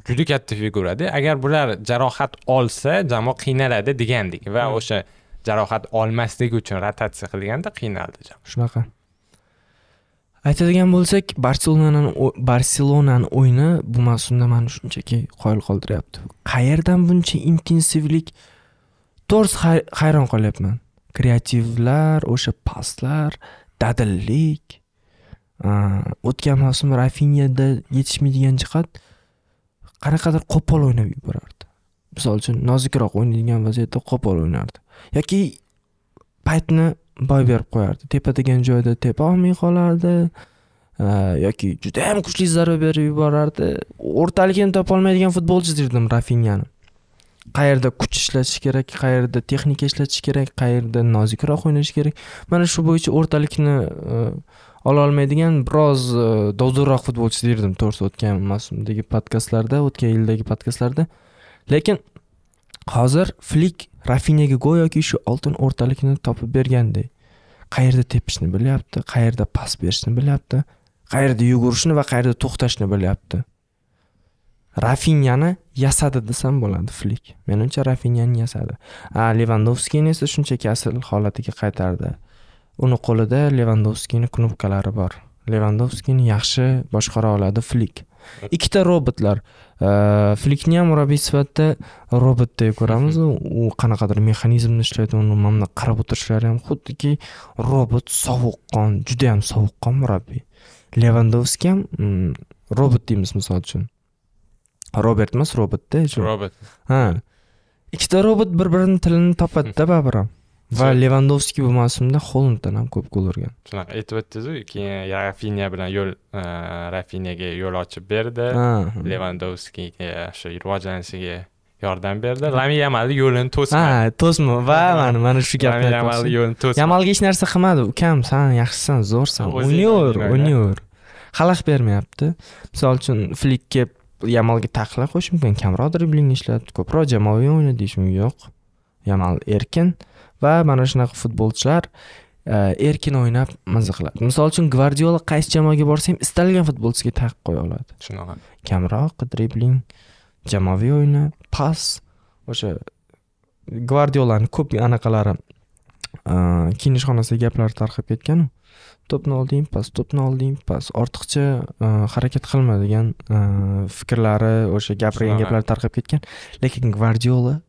juda katta figurada agar bular jarohat olsa jamoa qiynaladi degandik va o'sha jarohat olmasligi uchun rotatsiya qilganda qiynaldi jamoa shunaqa aytadigan bo'lsak barselonani barselonani o'yini bu mavsumda mani shunchaki qoyil qoldiryapti. Qayerdan buncha intensivlik? To'g'risi hay- hayron qolyapman. Kreativlar o'sha paslar dadillik Э, o'tgan mavsum rafinyada yetishmaydigan jihat qanaqadir qo'pol o'ynab yuborardi. Misol uchun nozikroq o'ynaydigan vaziyatda qo'pol o'ynardi. Yoki paytni boy berib qo'yardi. Tepa degan joyda tepa olmay qolardi e, yoki judayam kuchli zarba berib yuborardi. O'rtaligini topolmaydigan futbolchi derdim rafinyani qayerda kuch ishlatish kerak qayerda texnika ishlatish kerak qayerda nozikroq o'ynash kerak. Mana shu bo'yicha o'rtalikni e, ololmaydigan biroz e, dovdirroq futbolchi derdim to'g'risi o'tgan mavsumdagi podkastlarda o'tgan yildagi podkastlarda. Lekin hozir flik rafinyaga go'yoki shu oltin o'rtalikni topib berganday qayerda tepishni bilyapti qayerda pas berishni bilyapti qayerda yugurishni va qayerda to'xtashni bilyapti. Rafinyani yasadi desam bo'ladi flik. Menimcha rafinyani yasadi. A levandovskini esa shunchaki asl holatiga qaytardi. Uni qo'lida levandovskini knopkalari bor. Levandovskini yaxshi boshqara oladi flik ikkita robotlar. Flikni ham murabbiy sifatida robotdek ko'ramiz. U qanaqadir mexanizmni ishlaydi uni mana bundoq qarab o'tirishlari ham xuddiki robot sovuqqon judayam sovuqqon murabbiy. Levandovski ham mm, robot deymiz misol uchun. Robert emas robotda robert ha. Ikkita robot bir birini tilini topadida baribir ham va Shu- levandovski bu mavsumda holanddan ham ko'p gol urgan shunaqa aytib o'tdizu keyin rafinya bilan yo'l rafinyaga yo'l ochib berdi Ha, levandovskiga shu rivojlanishiga yordam berdi lami yamalni yo'lini to'smadi ha to'sma va mana mana shu gapni yamalni yo'lini to'smadi yamalga hech narsa qilmadi ukam san yaxshisan zo'rsan o'ynayver o'ynayver. xalaqit bermayapti misol uchun flik kelib yamalga taqiqlar qo'yish mumkin kamroq driblingni ishlat ko'proq jamoaviy o'yna deyish mumkin yo'q yamal erkin va mana shunaqa futbolchilar e, erkin o'ynab maza qiladi misol uchun gvardiola qaysi jamoaga borsa ham istalgan futbolchiga taqiq qo'ya oladi. Shunaqa. Kamroq dribling jamoaviy o'yini pas o'sha gvardiolani ko'p anaqalari e, kiyinish xonasida gaplari tarqab ketganu. To'pni olding pas to'pni olding pas. Ortiqcha e, harakat qilma degan fikrlari o'sha gapirgan gaplari tarqab ketgan. Lekin gvardiola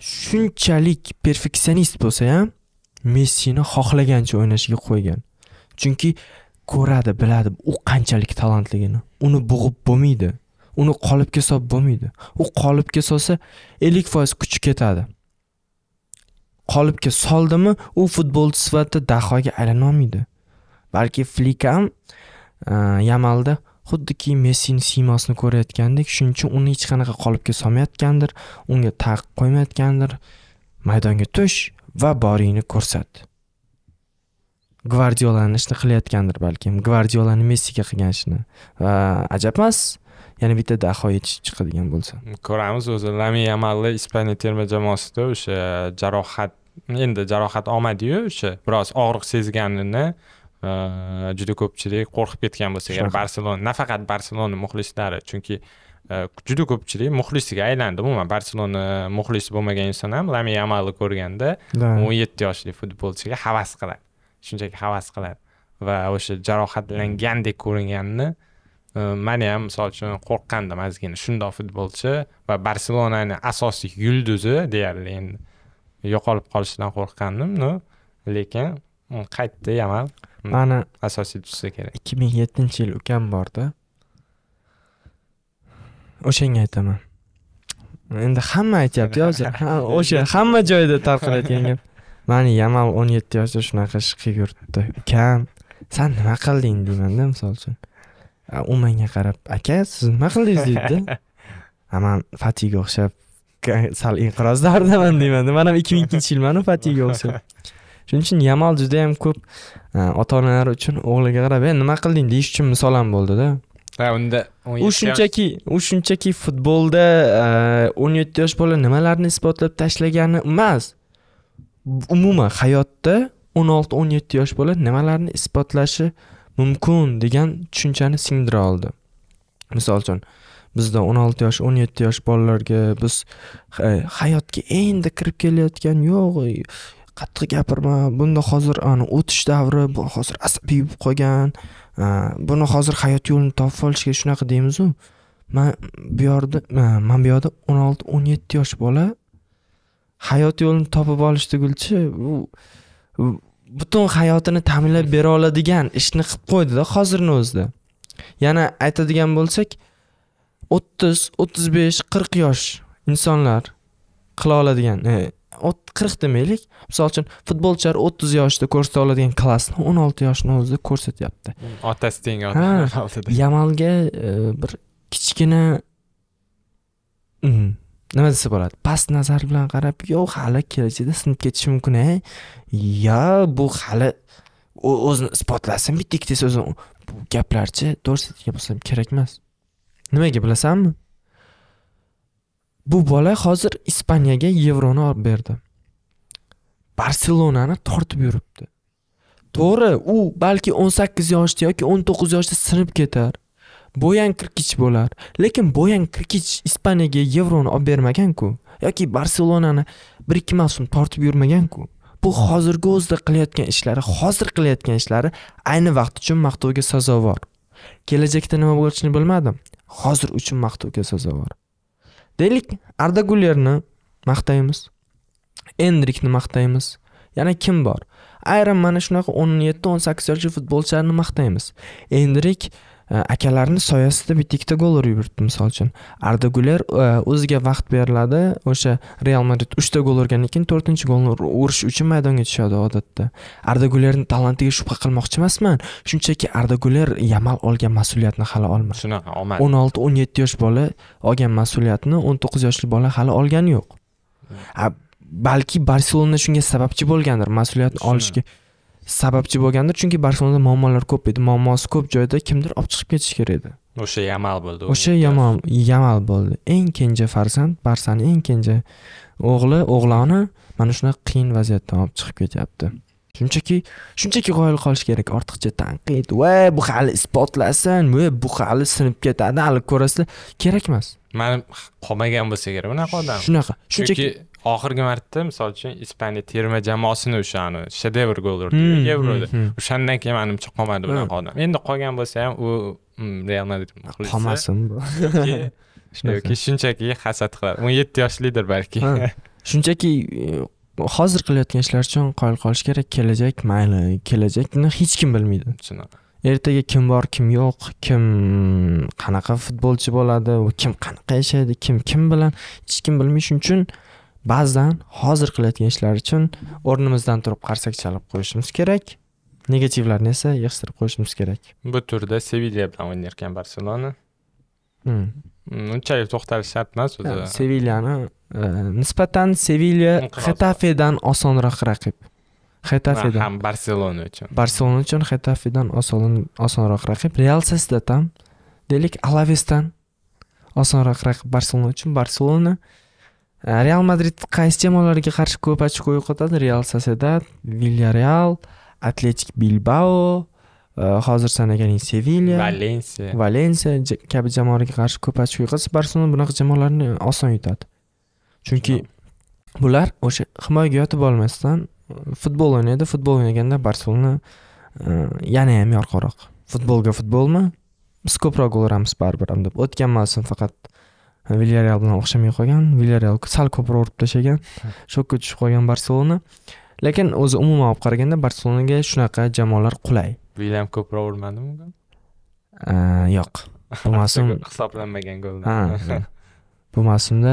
shunchalik perfeksionist bo'lsa ham messini xohlagancha o'ynashiga qo'ygan. Chunki ko'radi biladi u qanchalik talantligini. Uni bo'g'ib bo'lmaydi. Uni qolipga solib bo'lmaydi. U qolipga solsa ellik foiz kuchi ketadi. Qolipga soldimi u futbolchi sifatida dahoga aylanolmaydi. Balki flik ham yamalda xuddiki messini siymosini ko'rayotgandek shuning uchun uni hech qanaqa qolipga solmayotgandir unga taqiq qo'ymayotgandir maydonga tush va boringni ko'rsat. Gvardiolani ishni qilayotgandir balkim gvardiolani messiga qilgan ishini va ajab emas yana bitta daho yetishib chiqadigan bo'lsa. Ko'ramiz o'zi lami yamalni ispaniya terma jamoasida o'sha jarohat endi jarohat olmadiyu o'sha biroz og'riq sezganini juda ko'pchilik qo'rqib ketgan bo'lsa Shunaqa. barselona nafaqat barselona muxlislari chunki e, juda ko'pchilik muxlisiga aylandi. Umuman barselona muxlisi bo'lmagan inson ham lami yamalni ko'rganda o'n yetti yoshli futbolchiga havas qiladi. Shunchaki havas qiladi va o'sha jarohatlangandek ko'ringanini e, mani ham misol uchun qo'rqqandim ozgina shundoq futbolchi va barselonani asosiy yulduzi deyarli endi yo'qolib qolishidan qo'rqqandim lekin qaytdi yamal. Mani asosiy tushsa kerak. Ikki ming yettinchi yil ukam borda o'shanga aytaman. Endi hamma aytyapti hozir Ha, o'sha hamma joyda tarqalayotgan gap. Mani yamal o'n yetti yoshda shunaqa ish qilib yuribdi. Ukam san nima qilding? deymanda misol uchun. U menga qarab aka siz nima qildingiz deydida. "Ha, man fatiga o'xshab sal inqirozlardaman deymanda. Man ham ikki ming ikkinchi yilmanu fatiga o'xshab shuning uchun yamal judayam ko'p ota onalar uchun o'g'liga qarab e nima qilding? deyish uchun misol ham bo'ldida. Va unda u shunchaki u shunchaki futbolda o'n yetti yosh bola nimalarni isbotlab tashlagani emas. Umuman hayotda o'n olti o'n yetti yosh bola nimalarni isbotlashi mumkin degan tushunchani singdira oldi. Misol uchun bizda o'n olti yosh o'n yetti yosh bolalarga biz ha- hayotga endi kirib kelayotgan yo'q qattiq gapirma. Bunda hozir ani o'tish davri bu hozir asabiy bo'lib qolgan. Buni hozir hayot yo'lini topib olishga shunaqa deymizu. Man bu yoqda man bu yoqda o'n olti o'n yetti yosh bola. Hayot yo'lini topib olish tugulchi u butun hayotini ta'minlab bera oladigan ishni qilib qo'ydida hozirni o'zida. Yana aytadigan bo'lsak o'ttiz o'ttiz besh qirq yosh insonlar qila oladigan e, qirq demaylik. Misol uchun futbolchilar o'ttiz yoshda ko'rsata oladigan klassni o'n olti yoshni o'zida ko'rsatyapti. Otasi tengi Ha. odamlar oldida yamalga e, bir kichkina mm, nima desa bo'ladi? Past nazar bilan qarab yo'q hali kelajakda sinib ketishi mumkin a yo bu hali o'zini isbotlasin bitta ikkita so'zini bu gaplarchi to'g'risi aytgan bo'lsam kerak emas nimaga bilasanmi bu bola hozir ispaniyaga yevroni olib berdi. Barselonani tortib yuribdi. To'g'ri u balki o'n sakkiz yoshda yoki o'n to'qqiz yoshda sinib ketar. Boyan kirkich bo'lar. Lekin boyan kirkich ispaniyaga yevroni olib bermaganku yoki barselonani bir ikki mavsum tortib yurmaganku bu hozirgi o'zida qilayotgan ishlari hozir qilayotgan ishlari ayni vaqt uchun maqtovga sazovor. Kelajakda nima bo'lishini bilmadim. Hozir uchun maqtovga sazovor. Deylik arda gulerni maqtaymiz. Endrikni maqtaymiz. Yana kim bor? Ayrim mana shunaqa o'n yetti o'n sakkiz yoshli futbolchilarni maqtaymiz. Endrik e, akalarini soyasida bitta ikkita gol urib yuribdi misol uchun. Arda guler e, o'ziga vaqt beriladi o'sha real madrid uchta gol urgandan keyin to'rtinchi golni ur- urish uchun maydonga tushadi odatda. Arda gulerni talantiga shubha qilmoqchi emasman. Shunchaki arda guler yamal olgan mas'uliyatni hali olmadi. Shunaqa omad o'n olti o'n yetti yosh bola olgan mas'uliyatni o'n to'qqiz yoshli bola hali olgani yo'q. Ha, balki barselona shunga sababchi bo'lgandir mas'uliyatni olishga sababchi bo'lgandir chunki barselonada muammolar ko'p edi. Muammosi ko'p joyda kimdir olib chiqib ketishi kerak edi. O'sha yamal bo'ldi o'sha yomon yamal bo'ldi. Eng kenja farzand barsani eng kenja o'g'li o'g'loni mana shunaqa qiyin vaziyatdan olib chiqib ketyapti. Shunchaki shunchaki qoyil qolish kerak. Ortiqcha tanqid va bu hali isbotlasin va bu hali sinib ketadi hali ko'rasizlar. Kerak emas mani qolmagan bo'lsa kerak unaqa odam. Shunaqa. Shunchaki oxirgi marta misol uchun ispaniya terma jamoasini o'shani shedevr gol urdi yevroda o'shandan keyin manimcha qolmadi Ha. unaqa odam endi qolgan bo'lsa ham u mm, real madrid qolmasin yoki shunchaki hasad qiladi. O'n yetti yoshlidir balki. Ha. shunchaki e, hozir qilayotgan ishlar uchun qoyil qolish kerak. Kelajak mayli kelajakni hech kim bilmaydi. Shunaqa ertaga kim bor kim yo'q kim qanaqa futbolchi bo'ladi kim qanaqa yashaydi kim kim bilan hech kim bilmaydi shuning uchun ba'zan hozir qilayotgan ishlar uchun o'rnimizdan turib qarsak chalib qo'yishimiz kerak. Negativlarni esa yig'ishtirib qo'yishimiz kerak. Bu turda sevilya bilan o'ynayotgan barselona. Hmm. Mm, unchalik to'xtalish shart emas o'zi. Sevilyani e, nisbatan sevilya xetafedan osonroq raqib. Xetafedan ham barselona uchun. Barselona uchun xetafedan oson osonroq raqib. Real sosdad ham deylik alavesdan osonroq raqib barselona uchun. Barselona real madrid qaysi jamoalarga qarshi ko'p ochko yo'qotadi real sosedad villarreal atletik bilbao hozir sanaganing sevilya valensiya valensiya kabi jamoalarga qarshi ko'p ochko yig'ilsa barselona bunaqa jamoalarni oson yutadi chunki bular o'sha himoyaga yotib olmasdan futbol o'ynaydi futbol o'ynaganda barselona yana ham yorqinroq futbolga futbolmi biz ko'proq gol uramiz baribir ham deb o'tgan mavsum faqat vilyareal bilan o'xshamay qolgan. Vilyareal sal ko'proq urib tashlagan. Shokka tushib qolgan barselona. Lekin o'zi umuman olib qaraganda barselonaga shunaqa jamoalar qulay. Vilyam ko'proq urmadimi E, yo'q. Bu mavsum hisoblanmagan goldan Ha, bu mavsumda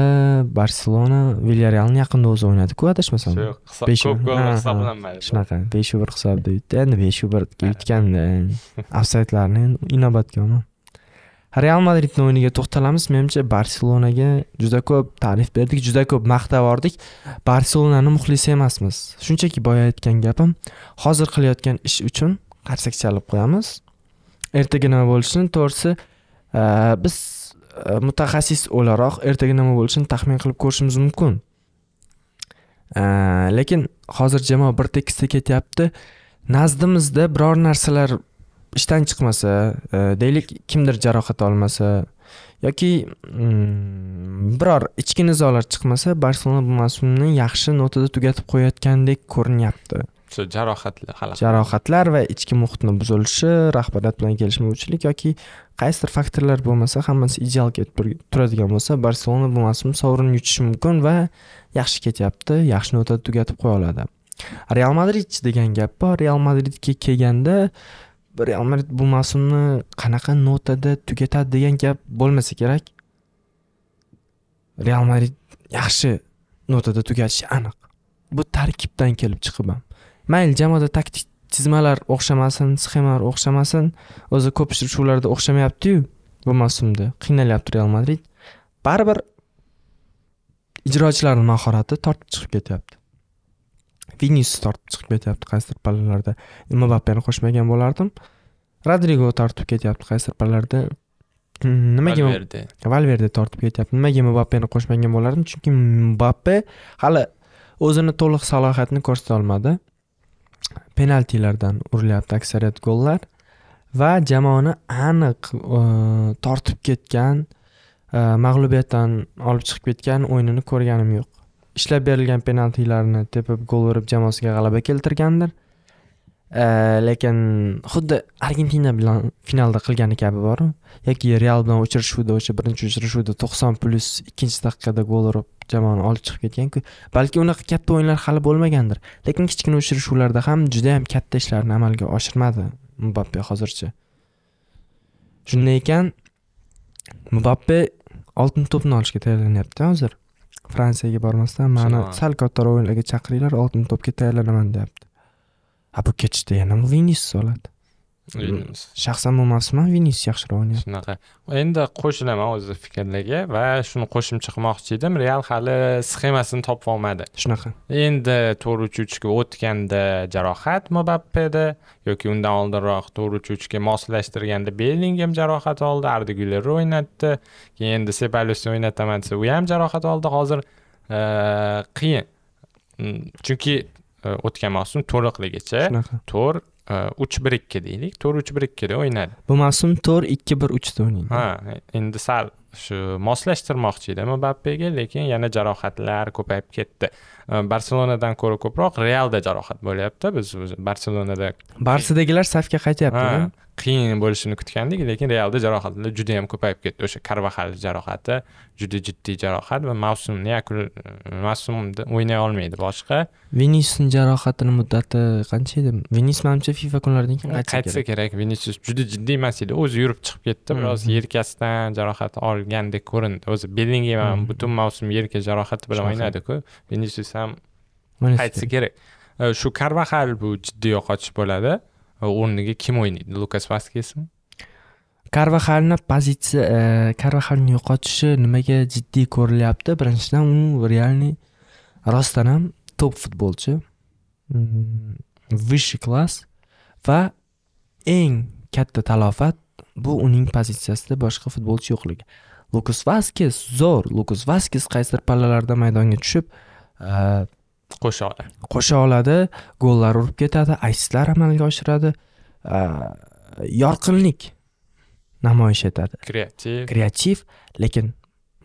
barselona vilyarealni yaqinda o'zi o'ynadiku adashmasam? Besh- ko'p gol hisoblanmaydi. Shunaqa beshu bir hisobda yutdi. Endi beshu birga yutganda ofsaydlarni inobatga olma real madridni o'yiniga to'xtalamiz. Menimcha barselonaga juda ko'p ta'rif berdik juda ko'p maqtab yubordik barselonani muxlisi emasmiz. Shunchaki boya aytgan gapim hozir qilayotgan ish uchun qarsak chalib qo'yamiz. Ertaga nima bo'lishini to'g'risi e, biz e, mutaxassis o'laroq ertaga nima bo'lishini taxmin qilib ko'rishimiz mumkin. E, lekin hozir jamoa bir tekisda ketyapti. Nazdimizda biror narsalar ishdan chiqmasa e, deylik kimdir jarohat olmasa yoki mm, biror ichki nizolar chiqmasa barselona bu mavsumni yaxshi notada tugatib qo'yayotgandek ko'rinyapti. Shu jarohatlar hali jarohatlar va ichki muhitni buzilishi rahbariyat bilan kelishmovchilik yoki qaysidir faktorlar bo'lmasa hammasi ideal ketib tur- turadigan bo'lsa barselona bu mavsum sovrin yutishi mumkin va yaxshi ketyapti yaxshi notada tugatib qo'ya oladi. Real madrid degan gap bor. Real madridga kelganda real madrid bu mavsumni qanaqa notada tugatadi degan gap bo'lmasa kerak? Real madrid yaxshi notada tugatishi aniq. Bu tarkibdan kelib chiqib ham. Mayli jamoada taktik chizmalar o'xshamasin sxemalar o'xshamasin o'zi ko'p uchrashuvlarda o'xshamayaptiyu bu mavsumda. Qiynalyapti real madrid. Baribir ijrochilarni mahorati tortib chiqib ketyapti. Vinisius tortib chiqib ketyapti qaysidir pallalarda mbappeni qo'shmagan bo'lardim. Rodrigo tortib ketyapti qaysidir pallalarda Hmm, nimaga Valverde. valverde tortib ketyapti. Nimaga mbappeni qo'shmagan bo'lardim? Chunki mbappe hali o'zini to'liq salohiyatini ko'rsata olmadi. Penaltilardan urilyapti aksariyat gollar va jamoani aniq e, tortib ketgan e, mag'lubiyatdan olib chiqib ketgan o'yinini ko'rganim yo'q ishlab berilgan penaltilarni tepib gol urib jamoasiga g'alaba keltirgandir. Lekin xuddi argentina bilan finalda qilgani kabi boru yoki real bilan uchrashuvda o'sha birinchi uchrashuvda to'qson plyus ikkinchi daqiqada gol urib jamoani olib chiqib ketganku balki unaqa katta o'yinlar hali bo'lmagandir. Lekin kichkina uchrashuvlarda ham juda yam katta ishlarni amalga oshirmadi mbappe hozircha. Shunday ekan mbappe oltin to'pni olishga tayyorlanyapti hozir. Fransiyaga bormasdan mani sal kattaroq o'yinlarga chaqiringlar oltin to'pga tayyorlanaman deyapti a bu ketishda yana vinisius oladi. Shaxsan bu mavsum ham vinisius yaxshiroq o'ynayapti. Shunaqa. Endi qo'shilaman o'zi fikrlarga va shuni qo'shimcha qilmoqchi edim. Real hali sxemasini topib olmadi. Shunaqa. Endi to'rt uch uchga o'tganda jarohat mbappeda yoki undan oldinroq to'rt uch uchga moslashtirganda belingem jarohat oldi arda güler o'ynatdi. Keyin endi sebalyosni o'ynataman desa u ham jarohat oldi. Hozir e, qiyin. Mm, chunki e, o'tgan mavsum to'liqligicha shunaqa. to'rt uch bir ikki deylik to'rt uch bir ikkida o'ynadi. Bu mavsum to'rt ikki bir uchda o'ynaydi. Ha endi sal shu moslashtirmoqchi edim mbappega lekin yana jarohatlar ko'payib ketdi. Barselonadan ko'ra ko'proq realda jarohat bo'lyapti. Biz o'zi barselonada barsidagilar safga qaytyapti qiyin bo'lishini kutgandik lekin realda jarohatlar juda yam ko'payib ketdi. O'sha karvaxal jarohati juda jiddiy jarohat va mavsumni yakun mavsumda o'ynay olmaydi boshqa. Vinisiusni jarohatini muddati qancha edi? Vinisius manimcha fifa kunlaridan keyin qaytsa qaytsa kerak. vinisius juda jiddiy emas edi. O'zi yurib chiqib ketdi biroz yelkasidan jarohat olgandek ko'rindi. O'zi bellingem ham butun mavsum yelka jarohati bilan o'ynadiku vinisius ham qaytsa kerak. E, shu karvaxal bu jiddiy yo'qotish bo'ladi. E, o'rniga kim o'ynaydi lukas vaskesmi karvaxalni pozitsiya e, karvaxalni yo'qotishi nimaga jiddiy ko'rilyapti birinchidan u realniy rostdan ham top futbolchi высший klass va eng katta talofat bu uning pozitsiyasida boshqa futbolchi yo'qligi lukas vaskes zo'r lukas vaskes qaysidir pallalarda maydonga tushib qo'sha oladi. Qo'sha oladi gollar urib ketadi assistlar amalga oshiradi yorqinlik namoyish etadi. Kreativ. Kreativ lekin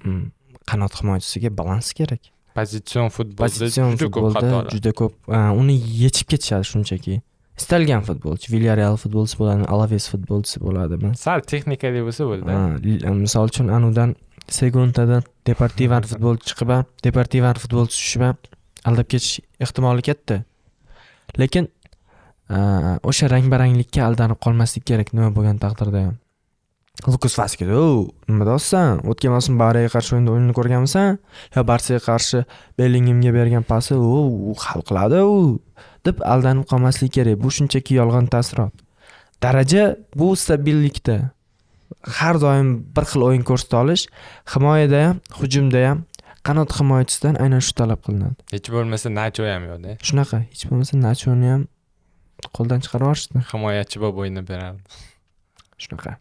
mm, qanot himoyachisiga balans kerak. Pozitsion futbolda juda ko'p xatolar. juda ko'p uni yechib ketishadi shunchaki. Istalgan futbolchi villareal futbolchisi bo'ladi alaves futbolchisi bo'ladimi? Sal texnikali bo'lsa bo'ldi. Misol uchun anudan seguntadan deportivan futbolchi chiqib ham deportivan futbolchi tushib ham aldab ketish ehtimoli katta. Lekin e, o'sha rang baranglikka aldanib qolmaslik kerak nima bo'lgan taqdirda ham. Lukas vaskez nima deyapsan? O'tgan mavsum bariyaga qarshi o'yinda o'yinini ko'rganmisan? Yo barsaga qarshi bellingimga bergan pasi u u hal qiladi u deb aldanib qolmaslik kerak. Bu shunchaki yolg'on taassurot. Daraja bu stabillikda. Har doim bir xil o'yin ko'rsata olish himoyada ham hujumda ham qanot himoyachisidan aynan shu talab qilinadi. Hech bo'lmasa nacho ham yo'qda. Shunaqa hech bo'lmasa nachoni ham qo'ldan chiqarib yuborishdi himoyachi bo'lib o'ynab berardi shunaqa.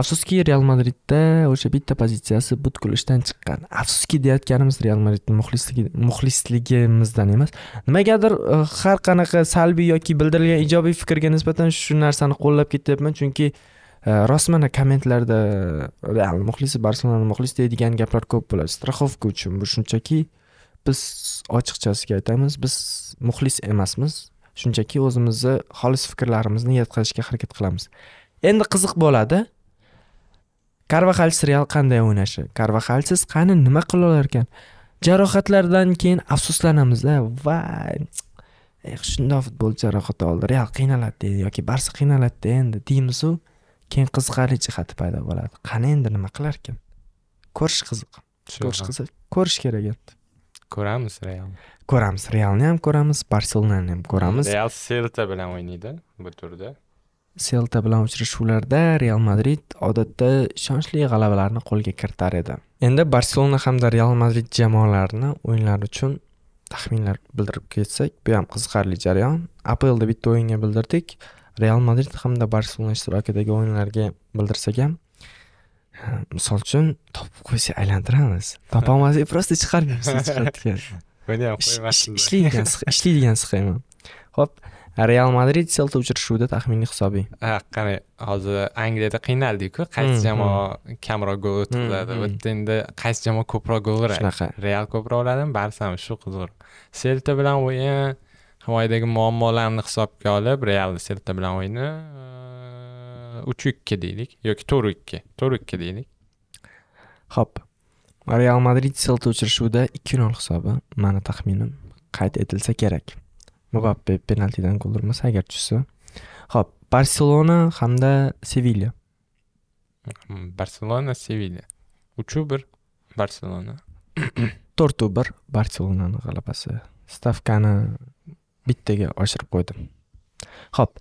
Afsuski real madridda o'sha bitta pozitsiyasi butkul ishdan chiqqan. Afsuski deyayotganimiz real madridni muxlisligi muxlisligimizdan emas. Nimagadir e, har qanaqa salbiy yoki bildirilgan ijobiy fikrga nisbatan shu narsani qo'llab ketyapman. Chunki e, rost mana kommentlarda real muxlisi barselona muxlisi deydigan gaplar ko'p bo'ladi. Страховка uchun bu shunchaki biz ochiqchasiga aytamiz biz muxlis emasmiz shunchaki o'zimizni xolis fikrlarimizni yetkazishga harakat qilamiz. Endi qiziq bo'ladi. Karvaxalsiz real qanday o'ynashi? Karvaxalsiz qani nima qila olar ekan jarohatlardan keyin afsuslanamizda. Vay eh, shundoq futbolchi jarohat oldi. Real qiynaladi yoki barsa qiynaladi endi deymizu. Keyin qiziqarli jihati paydo bo'ladi. Qani endi nima qilar ekan ko'rish qiziq. Ko'rish qiziq. Ko'rish kerak endi. Ko'ramiz real. Ko'ramiz. Realni ham ko'ramiz barselonani ham ko'ramiz. Real selta bilan o'ynaydi bu turda. Selta bilan uchrashuvlarda real madrid odatda ishonchli g'alabalarni qo'lga kiritar edi. Endi barselona hamda real madrid jamoalarini o'yinlari uchun taxminlar bildirib ketsak bu ham qiziqarli jarayon. Aplda bitta o'yinga bildirdik real madrid hamda barselona ishtirokidagi o'yinlarga bildirsak ham ha, misol uchun topib qo'ysak aylantiramiz. Topolmasak просто ish- qo'ymasdilar ishlaydigan sx- ishlaydigan sxema ho'p real madrid selta uchrashuvida taxminiy hisobiy ha qarang hozir angliyada qiynaldiku qaysi Hmm, jamoa kamroq gol o'tkazadi? Hmm, bu hmm. yerda endi qaysi jamoa ko'proq gol uradi? Shunaqa. Real ko'proq uradimi barsami shu qiziq selta bilan o'yin himoyadagi muammolarni hisobga olib real selta bilan o'yini uch ikki deylik yoki to'rt ikki to'rt ikki deylik Xo'p. Real Madrid Celta uchrashuvida 2-0 hisobi mani taxminim qayd etilsa kerak. Mbappe penaltidan gol urmasa agar tushsa. Xo'p, Barselona hamda Sevilla. Hmm, barselona sevilya uchu bir barselona 4-1 Barselonani g'alabasi. Stavkani bittaga oshirib qo'ydim. Xo'p.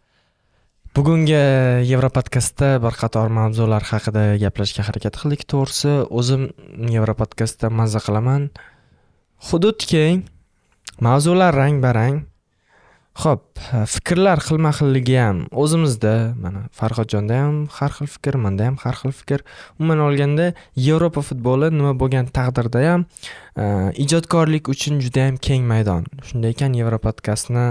Bugungi Yevropodkastda bir qator mavzular haqida gaplashishga harakat qildik. To'g'risi, o'zim Yevropodkastda mazza qilaman. Hudud keng, mavzular rang-barang. Ho'p fikrlar xilma-xilligi ham o'zimizda, mana Farhodjonda ham har xil fikr, menda ham har xil fikr. Umuman olganda, Yevropa futboli nima bo'lgan taqdirda ham e, ijodkorlik uchun juda ham keng maydon. Shunday ekan, Yevropodkastni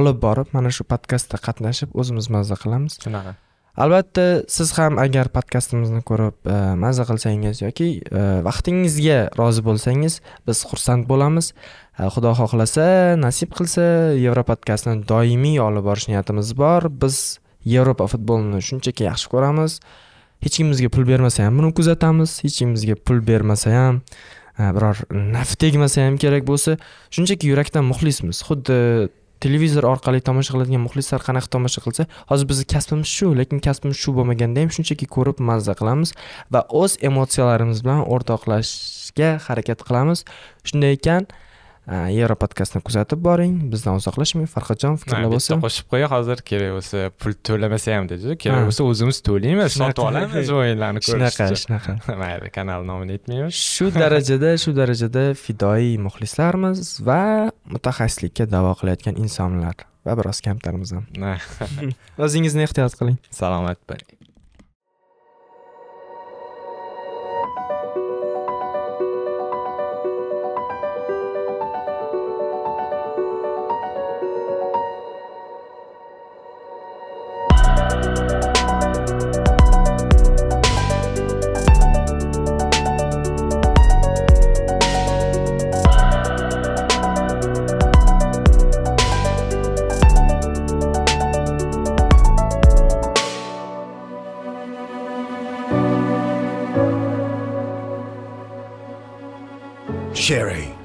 olib borib, mana shu podkastda qatnashib o'zimiz mazza qilamiz. shunaqa Albatta, siz ham agar podkastimizni ko'rib e, maza mazza qilsangiz yoki e, vaqtingizga rozi bo'lsangiz, biz xursand bo'lamiz. E, Xudo xohlasa, nasib qilsa, Yevropodkastni doimiy olib borish niyatimiz bor. Biz Yevropa futbolini shunchaki yaxshi ko'ramiz. Hech kimimizga pul bermasa ham buni kuzatamiz. Hech kimimizga pul bermasa ham biror naf tegmasa ham kerak bo'lsa, shunchaki yurakdan muxlismiz. Xuddi televizor orqali tomosha qiladigan muxlislar qanaqa tomosha qilsa hozir bizni kasbimiz shu lekin kasbimiz shu bo'lmaganda ham shunchaki ko'rib mazza qilamiz va o'z emotsiyalarimiz bilan o'rtoqlashishga harakat qilamiz. Shunday ekan yevropodkastni kuzatib boring bizdan uzoqlashmang farhodjon fikrlar bitta bo'lsa qo'shib qo'ya hozir kerak bo'lsa pul to'lamasa ham dedi kerak bo'lsa o'zimiz to'laymiz sotib olamiz o'yinlarni shunaqa shunaqa mayli kanal nomini aytmaymiz shu darajada shu darajada fidoyi muxlislarmiz va mutaxassislikka da'vo qilayotgan insonlar va biroz kamtarmiz ham o'zingizni ehtiyot qiling salomat bo'ling Sherry.